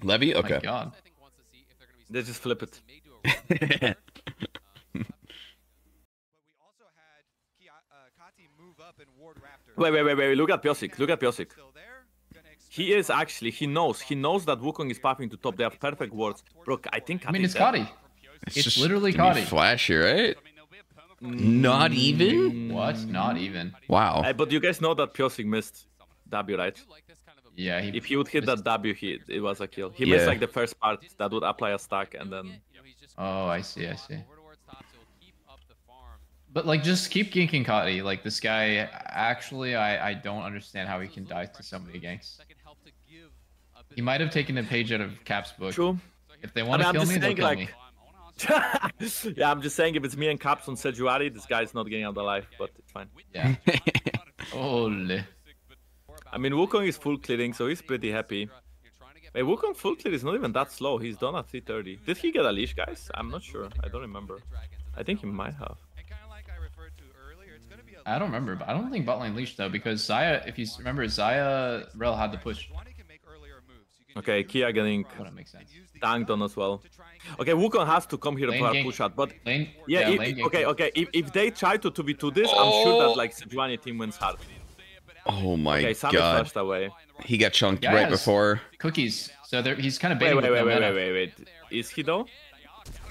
Levi? Oh okay. God. They just flip it. Wait, wait, wait, wait. Look at Pyosik. Look at Pyosik. He is actually, he knows. He knows that Wukong is popping to top. They have perfect words. bro. I think Kati I mean, it's Kati. It's, it's literally Kati. Flashy, right? Mm. Not even? What? Not even. Wow. Uh, but you guys know that Pyosik missed W, right? Yeah, he. If he would hit that W, he it was a kill. He Yeah. missed like the first part that would apply a stack, and then Oh, I see, I see. But like, just keep ganking Cotty. Like this guy, actually, I I don't understand how he can die to so many ganks. He might have taken a page out of Cap's book. true. If they want I to mean, I'm kill me, they'll kill like- me. *laughs* yeah, I'm just saying if it's me and Caps on Sejuani, this guy's not getting out alive, but it's fine. Yeah. *laughs* *laughs* Holy. I mean, Wukong is full clearing, so he's pretty happy. Wait, Wukong full clear is not even that slow. He's done at 330. Did he get a leash, guys? I'm not sure. I don't remember. I think he might have. And kind of like I referred to earlier, it's gonna be a I don't remember, but I don't think bot lane leash though, because Xayah, if you remember, Xayah Rell had the push. Juani can make earlier moves. You can Okay, just Kia getting Oh, that makes sense. use the tanked on as well. to try and get Okay, Wukong has to come here Lane for a gank. push out, but Lane. yeah, if- lane okay, okay. If, if they try to 2v2 this, I'm sure Oh. that like oh. Sejuani team wins hard. Oh my Okay, Sammy god. flashed away. He got chunked Yeah, right before. Cookies. So there, he's kind of Wait, baiting. wait, with wait, wait, wait, wait, wait. Is he though?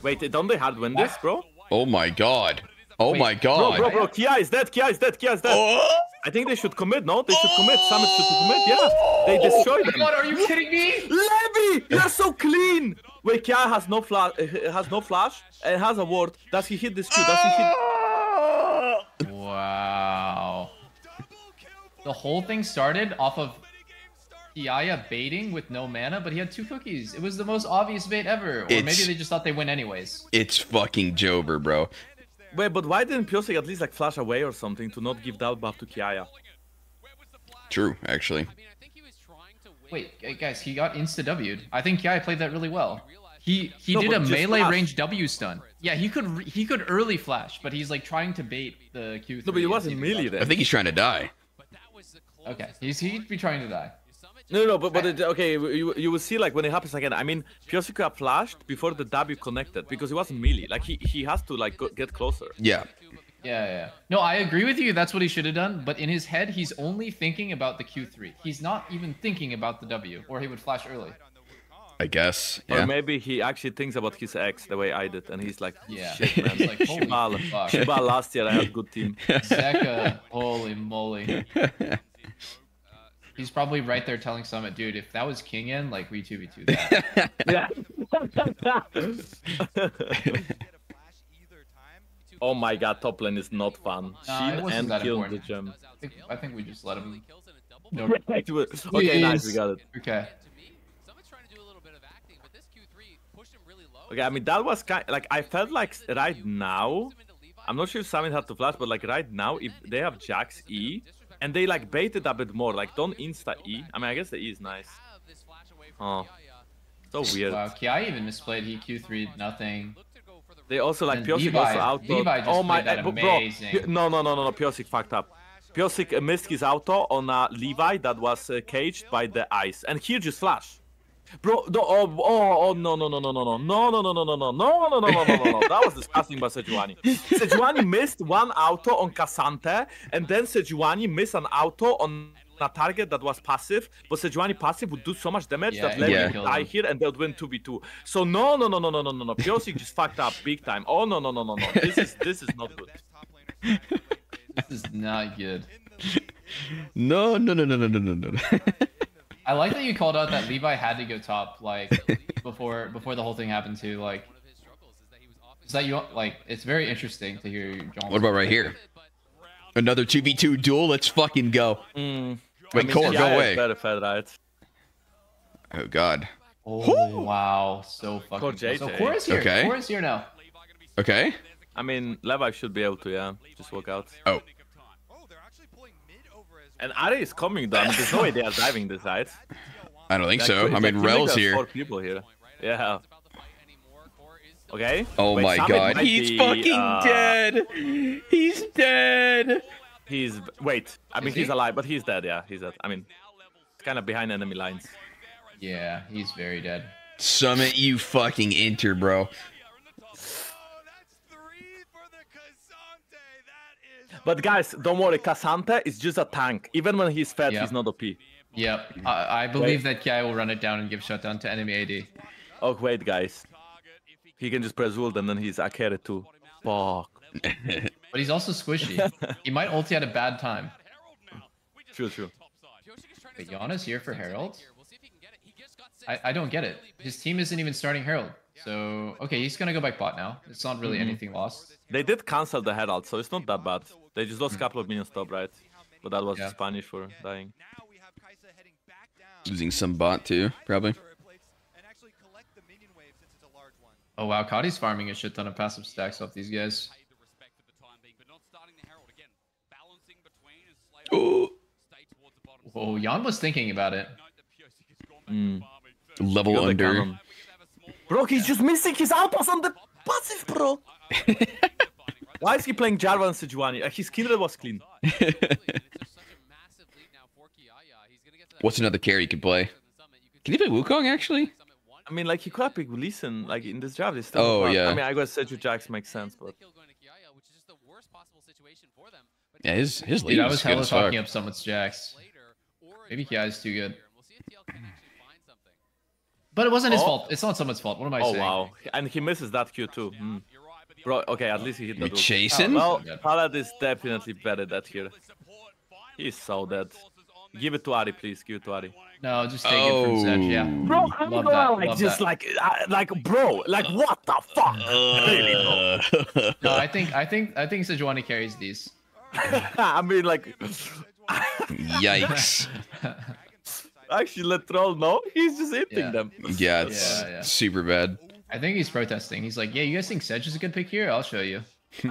Wait, don't they hard win this, bro? Oh my god. Oh Wait, my god. bro, bro, bro! Kia is dead, Kia is dead, Kia is dead. Oh! I think they should commit, no? They should commit. Summit should commit, yeah. They destroyed them. God, are you kidding me? Levi, you're so clean. Wait, Kia has no flash. Uh, has no flash. And has a ward. Does he hit this Q? Does he hit? Wow. The whole thing started off of Iaya baiting with no mana, but he had two cookies. It was the most obvious bait ever. Or maybe they just thought they win anyways. It's fucking Jober, bro. Wait, but why didn't Pyosik at least like flash away or something to not give that buff to Kiaya? True, actually. Wait, guys, he got insta W'd. I think Iaya played that really well. He he No, did a melee flash. range W stun. Yeah, he could he could early flash, but he's like trying to bait the Q3. No, but he wasn't melee flashes. then. I think he's trying to die. Okay, he's he'd be trying to die. No, no, no, but, but it, okay, you, you will see like when it happens again. I mean, Pyosik got flashed before the W connected because he wasn't melee. Like he, he has to like go, get closer. Yeah. Yeah, yeah. No, I agree with you. That's what he should have done. But in his head, he's only thinking about the Q3. He's not even thinking about the W, or he would flash early. I guess. Or maybe he actually thinks about his ex the way I did, and he's like, Yeah. shit, man. He's like, holy Shibal, fuck. Shibal last year I had good team. *laughs* Zeka, holy moly. *laughs* *laughs* He's probably right there telling Summit, dude, if that was Kingen, like we 2v2 that. yeah. get a flash *laughs* either time. oh my god, top lane is not fun. Nah, it Sheen and that kill the gem. I think, I think we just let him. No. *laughs* okay, nice, we got it. Okay. Okay, I mean that was kind of, like I felt like right now. I'm not sure if Summit had to flash, but like right now, if they have Jax E and they like bait it a bit more, like don't insta E. I mean, I guess the E is nice. Oh, so weird. Wow, Kiaya even misplayed. He Q3'd nothing. They also like Pyosik also out. Levi oh my, that eh, bro, amazing. No, no, no, no, no. Pyosik fucked up. Pyosik uh, missed his auto on a Levi that was uh, caged by the ice, and here just flash. Bro, no, oh, oh, oh, no, no, no, no, no, no, no, no, no, no, no, no, no, no, no, no, no, no, no. That was disgusting by Sejuani. Sejuani missed one auto on K'Sante, and then Sejuani missed an auto on a target that was passive, but Sejuani passive would do so much damage Yeah, that it Lenny Yeah. would die here and they would win 2v2. So no, no, no, no, no, no, no, no. Pyosik just fucked up big time. Oh no, no, no, no, no. This is this is not good. Best top laner for This is not good. No, no, no, no, no, no, no, no. I like that you called out that Levi had to go top, like before before the whole thing happened too. Like, is that you? Like, it's very interesting to hear John. What about right here? Another 2v2 duel? Let's fucking go. Mm. Wait, Core, go away. Better fed, right? Oh, God. Oh wow, so fucking. Core cool. So JJ. Core is here. Okay. Core is here now. Okay. I mean, Levi should be able to, yeah. Just walk out. Oh, they're actually pulling mid over as And Ahri is coming down. There's no way they are diving this, right? *laughs* I don't think Like, so. it's I mean, you Rell's here. Four people here. Yeah. Okay. Oh Wait, my Summit god. He's be, fucking uh, dead. He's dead. He's wait. I mean, Is he's alive, but he's dead. Yeah, he's dead. I mean, kind of behind enemy lines. Yeah, he's very dead. Summit, you fucking enter, bro. But guys, don't worry, K'Sante is just a tank. Even when he's fed, Yeah. he's not OP. Yep. I, I believe that Kiaya will run it down and give shutdown to enemy AD. Oh wait, guys. He can just press ult and then he's Akere too. Fuck. *laughs* But he's also squishy. *laughs* he might ulti at a bad time. True, true. Wait, Giannis here for Herald? I, I don't get it. His team isn't even starting Herald. So, okay, he's gonna go back bot now. It's not really Mhm. anything lost. They did cancel the Herald, so it's not that bad. They just lost a couple of minions top, right? But that was Yeah. Spanish for dying. Now we have Kai'Sa heading back down. Losing some bot too, probably. turret plates And actually collect the minion wave since it's a large one. Oh wow, Kadi's farming a shit ton of passive stacks off these guys. Oh, Oh, Jan was thinking about it. Mm. level under. cannon. Bro, he's just missing his outpost on the passive, bro. *laughs* Why is he playing Jarvan and Sejuani? Uh, his Kindred was clean. *laughs* What's another carry you could play? Can he play Wukong actually? I mean, like, he could have picked Listen, like, in this draft. It's still Oh, not yeah. I mean, I guess Seju Jax makes sense, but... Yeah, his his lead Dude, I was was good hella as fuck. talking up someone's Jax. Maybe Kiaya's too good. But it wasn't his Oh. fault. It's not someone's fault. What am I Oh, saying? wow. And he misses that Q, too. Mm. Bro, okay, at least he hit the You dude. chasing? Well, Yeah. Palad is definitely better dead here. He's so dead. Give it to Ahri, please. Give it to Ahri. No, just take it from Zed. Yeah. Bro, I'm Love going that, like love just that. like uh, like bro, like what the fuck? really, bro. No, I think I think I think Sejuani carries these. *laughs* I mean, like, Yikes. *laughs* actually, let troll know he's just hitting Yeah. them. Yeah, it's Yeah, yeah. super bad. I think he's protesting. He's like, "Yeah, you guys think Sedge is a good pick here? I'll show you." *laughs*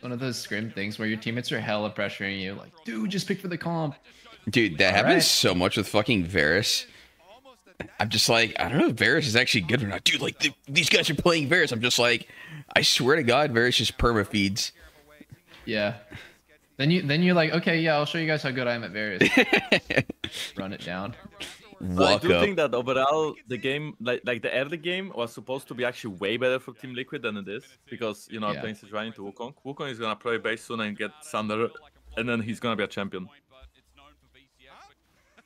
One of those scrim things where your teammates are hella pressuring you, like, "Dude, just pick for the comp." Dude, that happens Alright. so much with fucking Varus. I'm just like, I don't know if Varus is actually good or not. Dude, like, th- these guys are playing Varus. I'm just like, I swear to God, Varus just perma feeds. Yeah. Then you then you're like, "Okay, yeah, I'll show you guys how good I am at Varus. *laughs* Run it down. I do up. think that overall the game, like like the early game, was supposed to be actually way better for Team Liquid than it is because you know Yeah. playing Sejuani into Wukong. Wukong is gonna play base soon and get Thunder, and then he's gonna be a champion.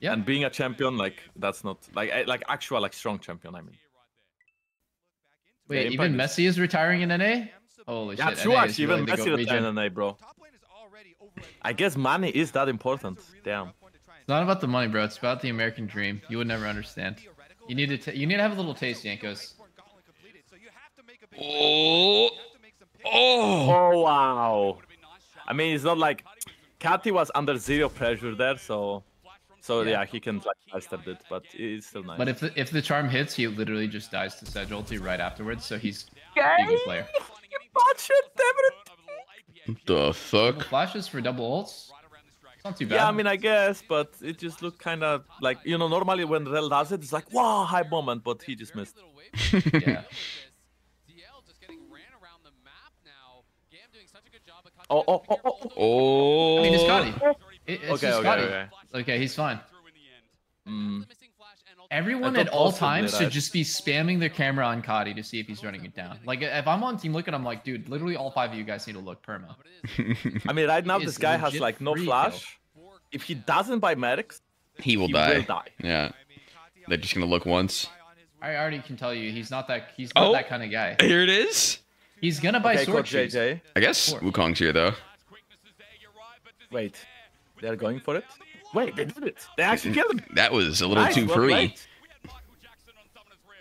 Yeah. And being a champion, like that's not like eh, like actual like strong champion. I mean, Wait, even Messi is retiring in NA? Holy yeah, shit. true. NA Actually, even Messi region. in NA, bro. Top lane is already over I guess money is that important. Damn. It's not about the money, bro. It's about the American dream. You would never understand. You need to. T- you need to have a little taste, Jankos. Oh, oh. Oh wow. I mean, it's not like Katy was under zero pressure there, so so Yeah. yeah, he can like master it, but it's still nice. But if the, if the charm hits, he literally just dies to Sedge ulti right afterwards. So he's a good player. Watch it, damn it. The fuck? Double flashes for double ults. It's not too bad. Yeah, I mean, I guess, but it just looked kind of like you know. Normally, when Rell does it, it's like wow, high moment, but he just missed. yeah. *laughs* Oh, oh, oh, oh, oh. I mean, it's Scotty. It, it's Okay, just okay, Scotty. okay. Okay, he's fine. Mm. Everyone at all times should that- just be spamming their camera on Kadi to see if he's running it down. Like if I'm on Team Liquid, I'm like, dude, literally all five of you guys need to look perma. I mean, right *laughs* now this guy has like no free flash. If he doesn't buy medics, He will he die. will die. Yeah. They're just gonna look once. I already can tell you, he's not that. He's not Oh. that kind of guy. Here it is. He's gonna buy Okay, sword coach shoes. JJ. I guess Four. Wukong's here though. Wait, they're going for it. Wait, they did it. They actually killed him. *laughs* That was a little Nice, too well free. played.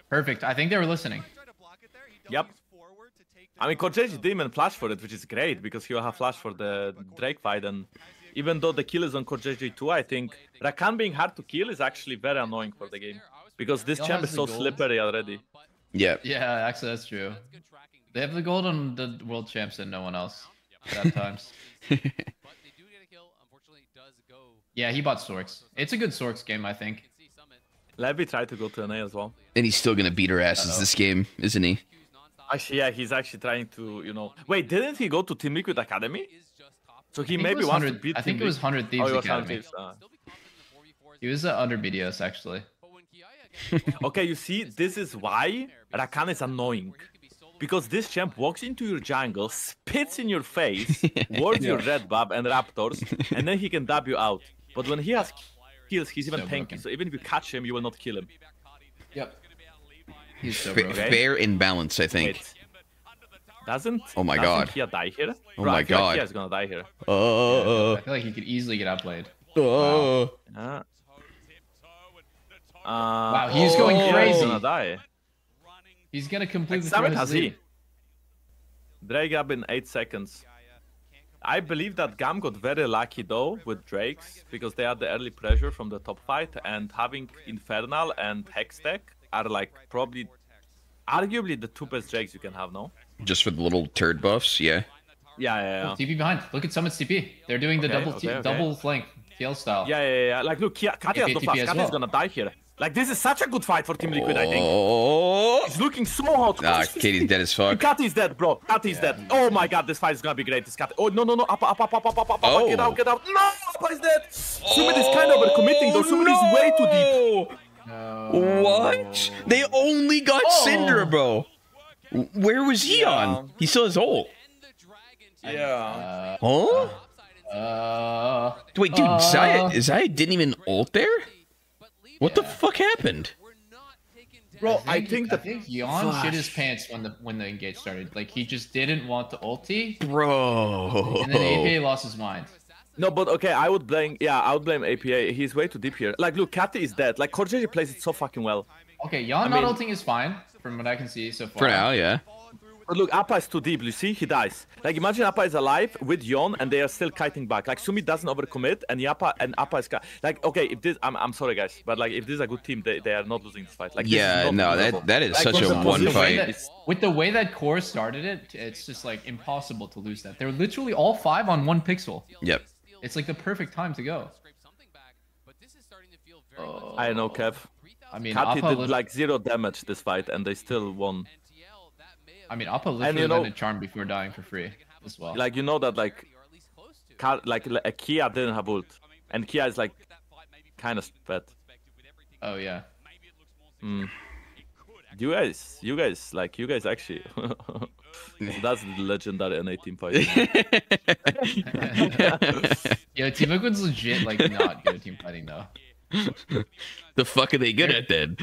Perfect. I think they were listening. Yep. I mean, Coach Demon didn't flash for it, which is great because he will have flash for the Drake fight. And even though the kill is on Core JJ too, I think Rakan being hard to kill is actually very annoying for the game because this champ is so gold. slippery already. Yeah. Yeah, actually, that's true. They have the gold on the world champs and no one else. At times. *laughs* Yeah, he bought Sorks. It's a good Sorks game, I think. Levi tried to go to NA as well. And he's still gonna beat our asses Uh-oh. this game, isn't he? Actually, yeah, he's actually trying to, you know. Wait, didn't he go to Team Liquid Academy? So he I think it maybe was wants to 100 beat I think it was 100 Thieves Oh, it was Academy. Thieves, ah. He was uh, under BDS, actually. *laughs* Okay, you see, this is why Rakan is annoying. because this champ walks into your jungle, spits in your face, *laughs* wards your red buff and raptors, and then he can dab you out. But when he has kills, he's even So tanky. broken. So even if you catch him, you will not kill him. Yep. He's so Fa- broken. Okay. fair in balance, I think. Wait. Doesn't? Oh my doesn't God. Kia die here? Oh Bro, my God. Like Kia's gonna die here. Uh, I feel like he could easily get outplayed. uh, Uh, Wow, uh, he's going Kia is crazy. gonna die. He's gonna Like, completely Summit has he. lead. Drake up in 8 seconds. I believe that Gam got very lucky though with Drakes because they had the early pressure from the top fight and having Infernal and Hex Hextech are like probably arguably the two best Drakes you can have now. just for the little turd buffs, yeah. Yeah, yeah, Oh, TP behind. Look at Summit's TP. They're doing the Okay, double T- okay, okay. double flank TL style. yeah. Yeah, yeah, yeah. Like look, Kia, Katia has no flash. as Katia is well. gonna die here. Like this is such a good fight for Team Liquid, I think. Oh, It's looking so hot. nah, Katie's dead as fuck. Kat is dead, bro. Kat is dead. Oh my god, this fight is gonna be great. This Kat. Oh no no no! Up up up up up up up! Oh. Get out get out! No, APA is dead. Summit is kind of overcommitting though. Summit is way too deep. No. What? They only got Cinder, bro. Where was he on? He still has ult. Yeah. Huh? Uh, Wait, dude, Uh. Xayah, Xayah didn't even ult there? What the fuck happened? Bro, I I think think I that think Yeon shit his pants when the when the engage started. Like he just didn't want the ulti, Bro. and then APA lost his mind. no, but okay, I would blame. Yeah, I would blame APA. He's way too deep here. Like, look, Katy is dead. Like, Core JJ plays it so fucking well. Okay, Yeon I not mean- ulting is fine from what I can see so far. For now, yeah. But look, APA is too deep. You see, he dies. Like, imagine APA is alive with Yeon, and they are still kiting back. Like, Sumi doesn't overcommit, and Yappa and APA is like, okay, if this, I'm, I'm sorry, guys, but like, if this is a good team, they, they are not losing this fight. Like, this is Yeah, not no, that that is Like, such a the one position, fight. it's- With the way that Core started it, it's just like impossible to lose that. They're literally all five on one pixel. Yep. It's like the perfect time to go. I know, Kev. I mean, Katy APA did lit- like zero damage this fight, and they still won. I mean, APA literally you know- landed charm before dying for free as well. Like, you know that like, Ka- like uh, Kia didn't have ult, and Kia is like, kind of bad. oh yeah. Mm. You guys, you guys, like, you guys actually. *laughs* That's the legendary NA *laughs* team fight. Yeah, Team Liquid's legit like not good at team fighting though. *laughs* the fuck are they good at then?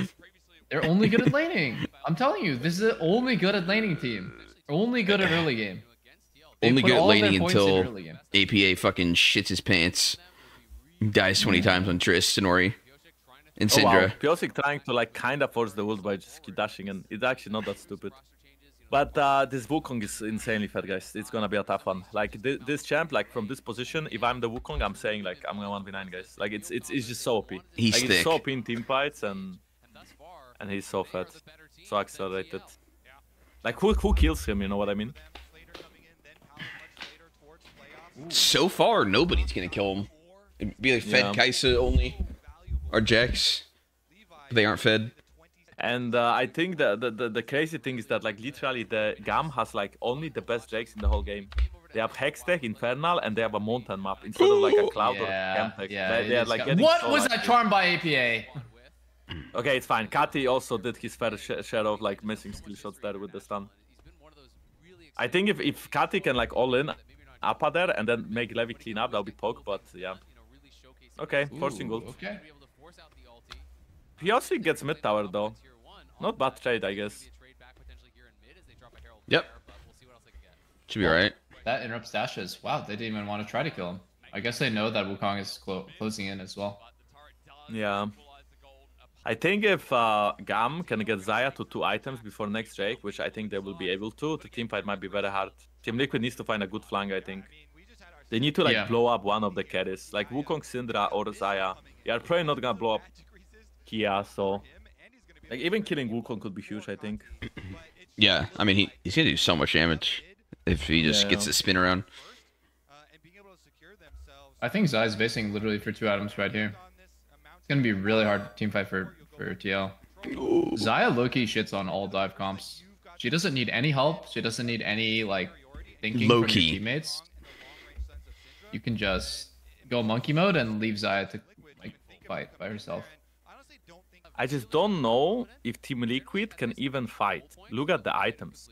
They're only good at laning. I'm telling you, this is the only good at laning team. Only good at early game. They Only good at laning until. APA fucking shits his pants, dies 20 times on Triss, Sonori, and Oh, wow. Syndra. Pyosik trying to like kind of force the ult by just keep dashing, and it's actually not that stupid. But uh, this Wukong is insanely fat, guys. It's gonna be a tough one. Like this, this champ, like from this position, if I'm the Wukong, I'm saying like I'm gonna one v nine, guys. Like it's it's it's just so OP. He's like, thick. It's so OP in team fights, and and he's so fat, so accelerated. Like who who kills him? You know what I mean? So far, nobody's gonna kill him. It'd be like Fed Yeah. Kai'Sa only, or Jax. They aren't fed. And uh, I think the, the, the the crazy thing is that like literally the Gam has like only the best Drakes in the whole game. They have Hextech, Infernal, and they have a mountain map instead of like a cloud or Yeah, Chemtech. yeah. they, it they are like got- what so was lucky. that charm by APA? *clears throat* Okay, it's fine. Kati also did his fair sh- share of like missing skill shots there with the stun. I think if if Kati can like all in APA there and then make Levi clean up, that'll be poke. But yeah, Okay, forcing Ooh, ult. Okay. Pyosik gets mid tower though. Not bad trade, I guess. Yep. Should be alright. That interrupts dashes. Wow, they didn't even want to try to kill him. I guess they know that Wukong is clo- closing in as well. Yeah. I think if uh, Gam can get Xayah to two items before next Drake, which I think they will be able to, the team fight might be very hard. Team Liquid needs to find a good flank, I think. They need to like Yeah. blow up one of the carries, like Wukong, Syndra, or Xayah. They are probably not gonna blow up Kia, so like even killing Wukong could be huge, I think. *clears throat* Yeah, I mean he, he's gonna do so much damage if he just Yeah. gets to spin around. Uh, and being able to secure themselves I think Zai's basing literally for two items right here. on this amount It's gonna be really hard team fight for for TL. Xayah Loki shits on all dive comps. She doesn't need any help. She doesn't need any like thinking from Low-key. your teammates. You can just go monkey mode and leave Xayah to like fight by herself. honestly don't think I just don't know if Team Liquid can even fight. Look at the items.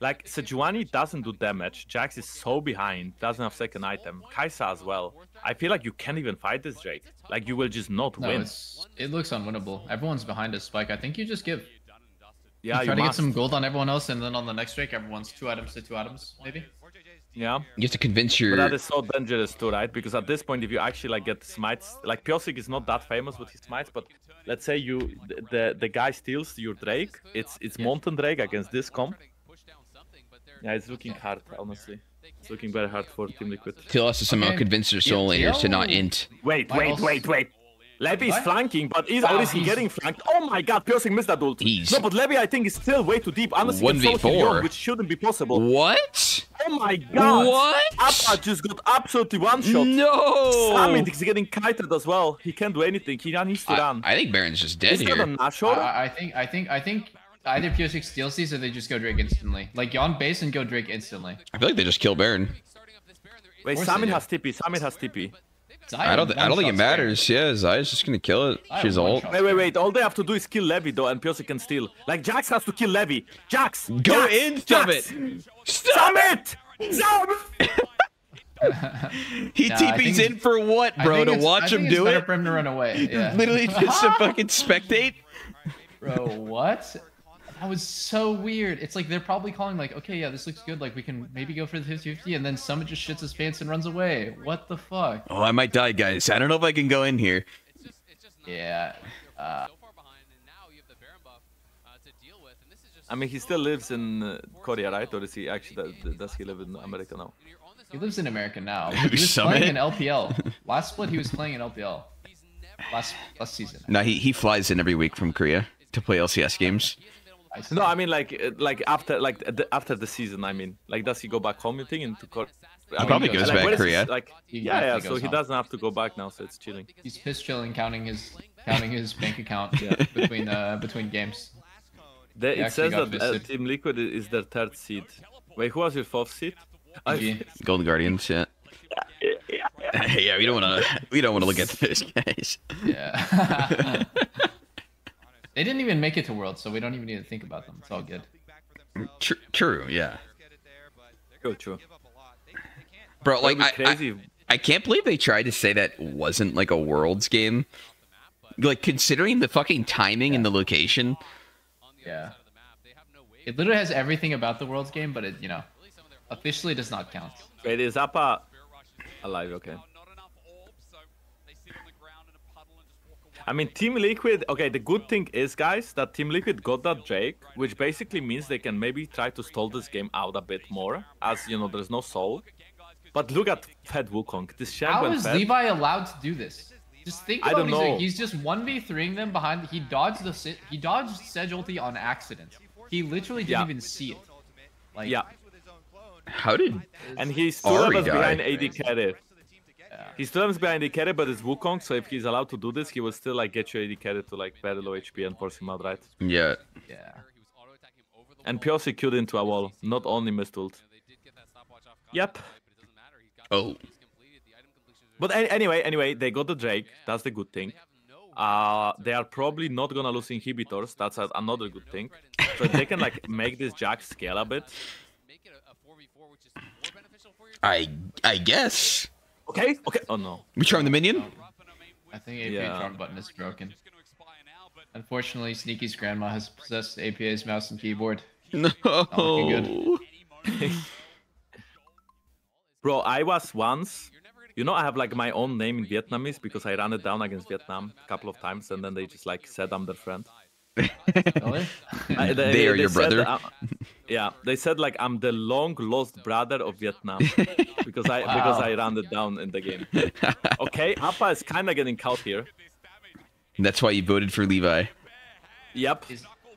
like Sejuani doesn't do damage. Jax is so behind, doesn't have second item. Kai'Sa as well. I feel like you can't even fight this Drake. Like you will just not No, win. it's it looks unwinnable. Everyone's behind us, Spike. I think you just give. Yeah, you try you to must. get some gold on everyone else, and then on the next Drake, everyone's two items to two items, maybe. Yeah, You have to convince your. but that is so dangerous too, right? Because at this point, if you actually like get smites, like Pyosik is not that famous with his smites, but let's say you the the, the guy steals your Drake, it's it's Mountain Drake against this comp. Yeah, it's looking hard, honestly. It's looking very hard for Team Liquid. Teal has to somehow Okay. convince their soul laners to not int. Wait, wait, wait, wait. Levi is flanking, but is, Wow, or is he he's- getting flanked? Oh my god, piercing missed that ult. He's- No, but Levi I think is still way too deep. Honestly, One it's v so four. which shouldn't be possible. What? Oh my god! What? APA just got absolutely one shot. No. Summit is getting kited as well. He can't do anything. He needs to I, run. I think Baron's just dead is that a here. Nashor? I, I think I think I think either Pyosik steals these or they just go Drake instantly. Like on base and go Drake instantly. I feel like they just kill Baron. Wait, course they Summit do. has TP. Summit has TP. I don't. I don't think it matters. Yeah, Zai's just gonna kill it. I She's have one ult. Wait, wait, wait. All they have to do is kill Levi though, and Pyosik can steal. Like Jax has to kill Levi. Jax, Go Jax, in, Jax! it. Stop. Summit! Summit! *laughs* He Nah, TP's think in for what, bro? To it's- I watch think him it's do it? for him to run away. Yeah. *laughs* Literally just to *laughs* fucking spectate. Bro, what? That was so weird. It's like they're probably calling like, okay, yeah, this looks good. Like we can maybe go for the 50-50, and then someone just shits his pants and runs away. What the fuck? Oh, I might die, guys. I don't know if I can go in here. It's just, it's just not Yeah. Uh, so far behind, and now you have the Baron buff uh, to deal with, and this is just. I mean, he still lives in uh, Korea, right? Or is he actually does, does he live in America now? when you're on this he lives in America now. *laughs* He was Summit? playing in LPL. Last split, he was playing in LPL. he's never Last last season. No, he he flies in every week from Korea to play LCS games. I. No, I mean like uh, like after like the, after the season. I mean, like does he go back home? You think into Korea? He probably goes back to Korea. Like He yeah, yeah. So goes he doesn't have to go back now, so it's chilling. He's piss chilling, counting his counting his bank account *laughs* between uh between games. They, He it says that uh. Team Liquid is their third seed. Wait, who was your fourth seed? I- GG. *laughs* Golden Guardians, yeah. *laughs* yeah, we don't want to. We don't want to look at this, guys. Yeah. They didn't even make it to World, so we don't even need to think about them. It's all good. Tr- true, yeah. True, true. Bro, like That'd I, I. I can't believe they tried to say that wasn't like a Worlds game. Like considering the fucking timing and the location. Yeah. It literally has everything about the World's game, but it, you know, officially does not count. Wait, is Appa alive? Okay. I mean, Team Liquid. Okay, the good thing is, guys, that Team Liquid got that Drake, which basically means they can maybe try to stall this game out a bit more, as you know, there's no soul. But look at Fed Wukong. This Shang How Fed. Levi allowed to do this? Just think about I about don't he's doing. know. He's just one v 3ing them behind. He dodged the he dodged Sedge ulti on accident. He literally didn't Yeah. even see it. Like, Yeah, How did? and he still Ahri was behind died. AD carry. He still was behind AD carry, but it's Wukong, so if he's allowed to do this, he will still like get your AD carry to like very low HP and force him out, right? Yeah. yeah. And Piosi killed into a wall, not only missed ult. Yep. Oh. But anyway, anyway, they got the Drake. That's the good thing. Uh, they are probably not gonna lose inhibitors. That's a- another good thing. So they can like *laughs* make this Jax scale a bit. I I guess. Okay. Okay. Oh no. We charm the minion. I think APA Yeah. charm button is broken. Unfortunately, Sneaky's grandma has possessed APA's mouse and keyboard. *laughs* No. looking *laughs* Bro, I was once. You know, I have like my own name in Vietnamese because I ran it down against Vietnam a couple of times, and then they just like said I'm their friend. Really? I- They are your said, brother? uh, yeah, they said like I'm the long lost brother of Vietnam *laughs* because I because I ran it down in the game. Okay, APA is kind of getting caught here. That's why you voted for Levi. Yep.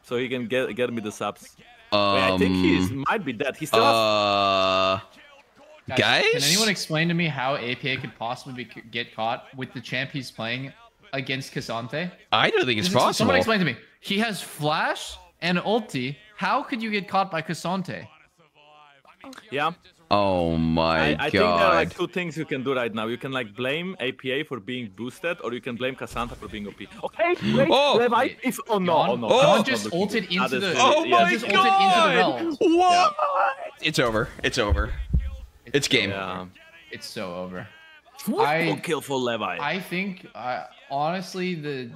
So he can get get me the subs. Um. Wait, I think he might be dead. He still has Uh. Guys? Can anyone explain to me how APA could possibly be, get caught with the champ he's playing against K'Sante? I don't think it's Just possible. Someone explain to me. He has flash and ulti. How could you get caught by K'Sante? yeah. Oh my I, I think there are like god. two things you can do right now. You can like blame APA for being boosted, or you can blame Cassandra for being OP. Okay, wait, Oh! Levi, if oh no, Yeon- oh no, Oh! Yeon that's just not ulted into the- really- Oh yeah, my just this- ulted into the god! realm. What? It's over. It's over. It's game. Yeah. It's so over. One I- kill for Levi. I think, uh, honestly, the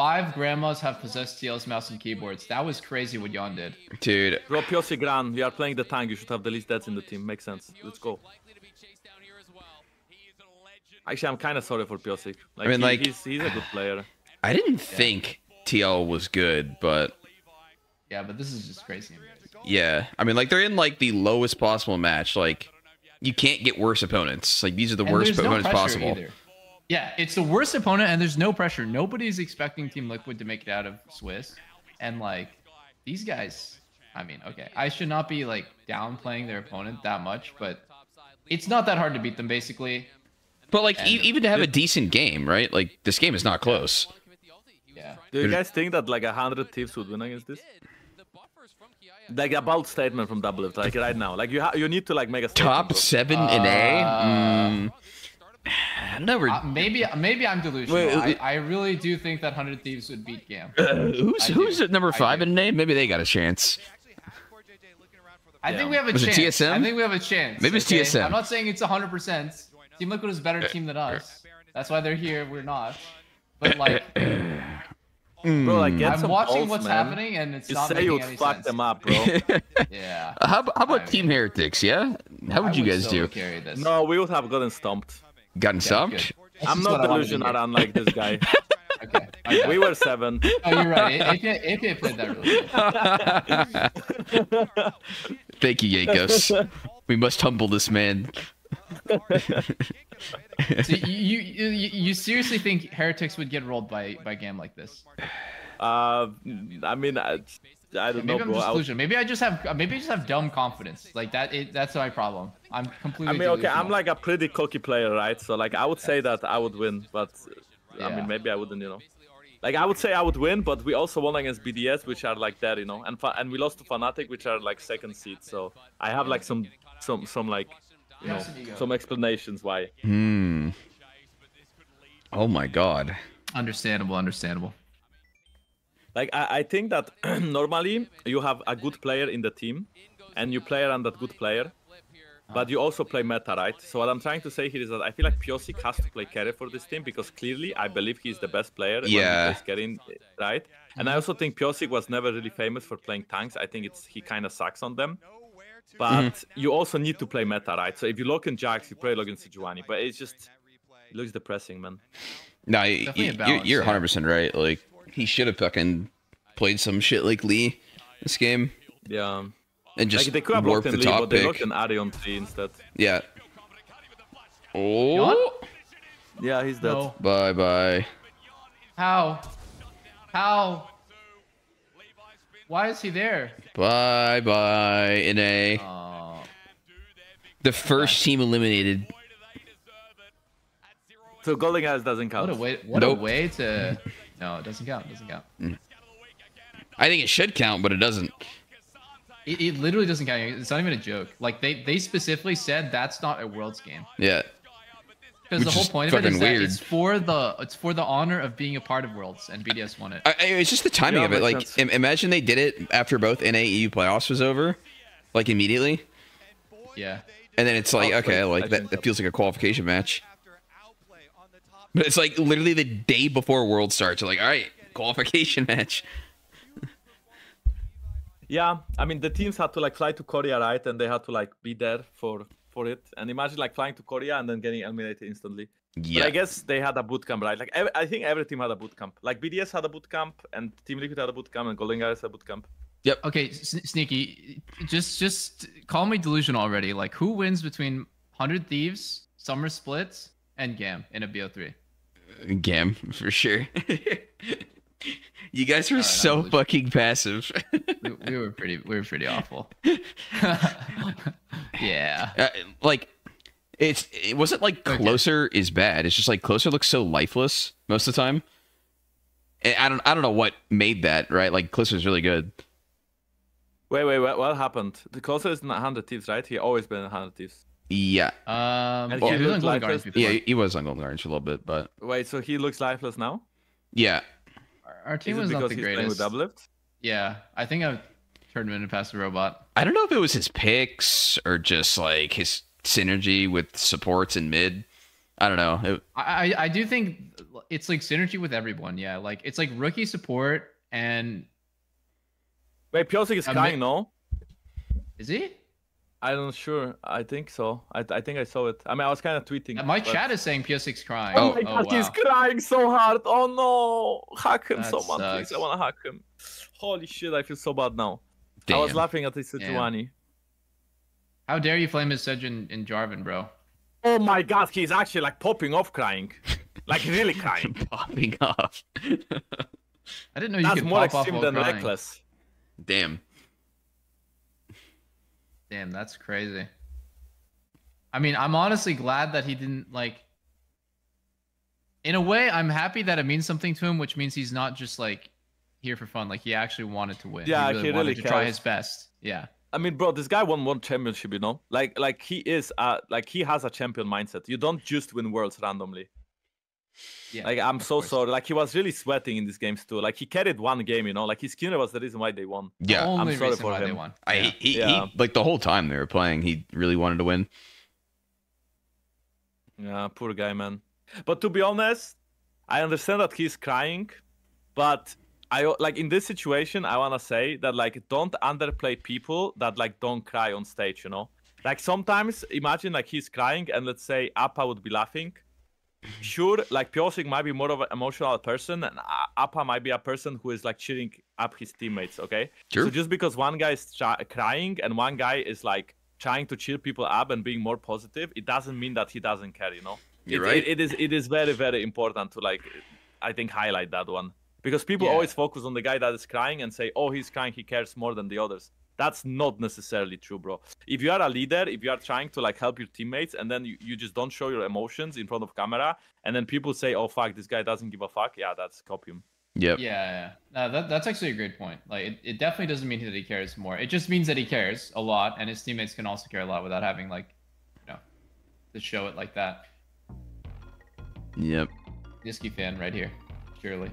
five grandmas have possessed TL's mouse and keyboards. That was crazy what Yeon did. Dude, Bro, Piosi Gran, you are playing the tank. You should have the least deaths in the team. Makes sense. Let's go. Likely to be chased down here as well. He is a legend. Actually, I'm kind of sorry for Piosi. Like, mean, he- like- he's he's a good player. I didn't think TL was good, but Yeah, but this is just crazy. yeah. I mean, like they're in like the lowest possible match. Like you can't get worse opponents. Like these are the And worst there's no opponents possible. either. Yeah, it's the worst opponent, and there's no pressure. Nobody's expecting Team Liquid to make it out of Swiss, and like these guys. I mean, okay, I should not be like downplaying their opponent that much, but it's not that hard to beat them. Basically, But like e- even to have a decent game, right? Like this game is not close. Wanna commit the ulti. He was Yeah. Do you guys think that like a hundred thieves would win against this? did. The buffers from Kiaya Like a bold statement from Doublelift, like right now. Like you ha- you need to like make a statement, Top bro. seven in A. Mm, *sighs* I don't know. we're- uh, maybe maybe I'm delusional. Wait, I, wait. I really do think that Hundred Thieves would beat Gam. uh, who's I do. who's at number five in name? Maybe they got a chance. They actually have Core JJ looking around for the I Yeah. think we have a Was it chance. TSM? I think we have a chance. Maybe it's okay? TSM. I'm not saying it's 100%. Team Liquid is a better team than us. That's why they're here. We're not. But like, *coughs* Bro, like get I'm some watching balls, what's man. happening, and it's You not say making you would any fuck sense. them up, bro. *laughs* Yeah. Uh, How, how about I Team Heretics? Yeah, how would I you guys do? Carry this. no, we would have gotten stomped. Gotten Okay, stumped? good. I'm This is not I wanted to delusional unlike this guy. *laughs* Okay. okay. we were seven. *laughs* Oh, you're right. AP, AP played that really. *laughs* Thank you, Jankos. we must humble this man. So you, you, you, you seriously think Heretics would get rolled by, by Gam like this? Uh, I mean, I, I don't know, Maybe I'm bro. just I, would- delusional. Maybe I just have maybe I just have dumb confidence. Like that. It, that's my problem. I'm completely. I mean, okay, I'm like a pretty cocky player, right? So like, I would say that I would win, but uh, I mean, maybe I wouldn't, you know. Like I would say I would win, but we also won against BDS, which are like that, you know, and and we lost to Fnatic, which are like second seed. So I have like some some some like you You know have some ego. some explanations why. Hmm. Oh my god. Understandable. Understandable. Like I, I think that *clears throat* normally you have a good player in the team, and you play around that good player, but you also play meta, right? So what I'm trying to say here is that I feel like Pyosik has to play carry for this team because clearly I believe he's the best player when Yeah. he plays carry, right? And I also think Pyosik was never really famous for playing tanks. I think it's he kind of sucks on them. Nowhere to But mm-hmm. you also need to play meta, right? So if you lock in Jax, you play log in Sejuani, but it's just it looks depressing, man. No, y- Definitely a y- you're, you're 100 percent right. Like he should have fucking played some shit like Lee this game Yeah. and just like they could have warp locked in the Lee, top but they pick. locked in Arion 3 instead. Yeah. Oh. Yeah, he's dead. No. Bye bye. How? How? Why is he there? Bye bye. In a Oh. the first team eliminated. So Golden Guys doesn't count. What a way! What Nope. a way to. *laughs* No, it doesn't count. It doesn't count. Mm. I think it should count, but it doesn't. It, it literally doesn't count. It's not even a joke. Like they they specifically said that's not a worlds game Yeah. because the whole point of it is fucking that weird. it's for the it's for the honor of being a part of worlds, and BDS won it. I, I- it's just the timing Yeah, of it. Like, sense. im- imagine they did it after both NAEU playoffs was over, like immediately, Yeah. and then it's like, Oh, okay, like that, that feels like a qualification match. after outplay on the top. But it's like literally the day before World starts. You're like, all right, qualification *laughs* match. Yeah, I mean the teams had to like fly to Korea, right? And they had to like be there for for it. And imagine like flying to Korea and then getting eliminated instantly. Yeah. But Yeah. I guess they had a boot camp, right? Like ev- I think every team had a boot camp. Like BDS had a boot camp, and Team Liquid had a boot camp, and Golden Guys had a boot camp. Yep. Okay, S- Sneaky, just just call me delusional already. Like, who wins between Hundred Thieves, Summer Splits, and Gam in a BO3? Gam for sure. *laughs* you guys were Alright, so I'm- fucking passive. We, we were pretty we were pretty awful. *laughs* yeah. Uh, like it's it wasn't like Okay. closer is bad. It's just like closer looks so lifeless most of the time. And I don't I don't know what made that right. Like closer is really good. Wait, wait, what, what happened? The closer is not 100 Thieves, right? He always been 100 Thieves. Yeah, Um, And yeah, he he was on looked Golden like Guardians this- before. yeah, he was on Golden Guardians for a little bit, but Wait, so he looks lifeless now? yeah, Our- Our team was not because the he's playing with greatest. Yeah, I think I've turned him into past the robot. I don't know if it was his picks or just like his synergy with supports and mid. I don't know. It, I, I I do think it's like synergy with everyone. Yeah, like it's like rookie support and Wait, Pyosik is crying, ma- no? is he? I'm not sure. I think so. I, I think I saw it. I mean, I was kind of tweeting. Uh, My but- chat is saying Pyosik crying. Oh, Oh, my god, he's wow. crying so hard. Oh no. Hack him, That someone, please. I want to hack him. Holy shit, I feel so bad now. Damn. I was laughing at this Damn. Sejuani. How dare you flame his Sedge in, in Jarvan, bro? Oh my god, he's actually like popping off crying. Like really *laughs* crying. popping off. *laughs* I didn't know you That's could more pop off extreme while than crying. reckless. damn. Damn, that's crazy. I mean, I'm honestly glad that he didn't like. In a way, I'm happy that it means something to him, which means he's not just like here for fun. Like he actually wanted to win. Yeah, he really he wanted really to try his best. Yeah. I mean, bro, this guy won one championship, you know? Like like he is uh like he has a champion mindset. You don't just win worlds randomly. Yeah. Like I'm so course. sorry. Like he was really sweating in these games too. Like he carried one game, you know. Like his skinner was the reason why they won. Yeah, The only sorry for why they him. won. I Yeah. he, Yeah. he like the whole time they were playing, he really wanted to win. Yeah, poor guy, man. But to be honest, I understand that he's crying, but I like in this situation, I wanna say that like don't underplay people that like don't cry on stage, you know. Like sometimes imagine like he's crying and let's say APA would be laughing. Mm-hmm. Sure, like Pyosik might be more of an emotional person, and APA might be a person who is like cheering up his teammates. Okay, Sure. so just because one guy is crying and one guy is like trying to cheer people up and being more positive, it doesn't mean that he doesn't care. You know, You're It- right. it- it is it is very very important to like, I think highlight that one because people Yeah. always focus on the guy that is crying and say, oh, he's crying, he cares more than the others. That's not necessarily true, bro. If you are a leader, if you are trying to like help your teammates, and then you, you just don't show your emotions in front of camera, and then people say, "Oh fuck, this guy doesn't give a fuck," yeah, that's copium. Yep. Yeah, yeah. No, that, that's actually a great point. Like, it, it definitely doesn't mean that he cares more. It just means that he cares a lot, and his teammates can also care a lot without having like, you know, to show it like that. Yep. Nisky fan right here, surely.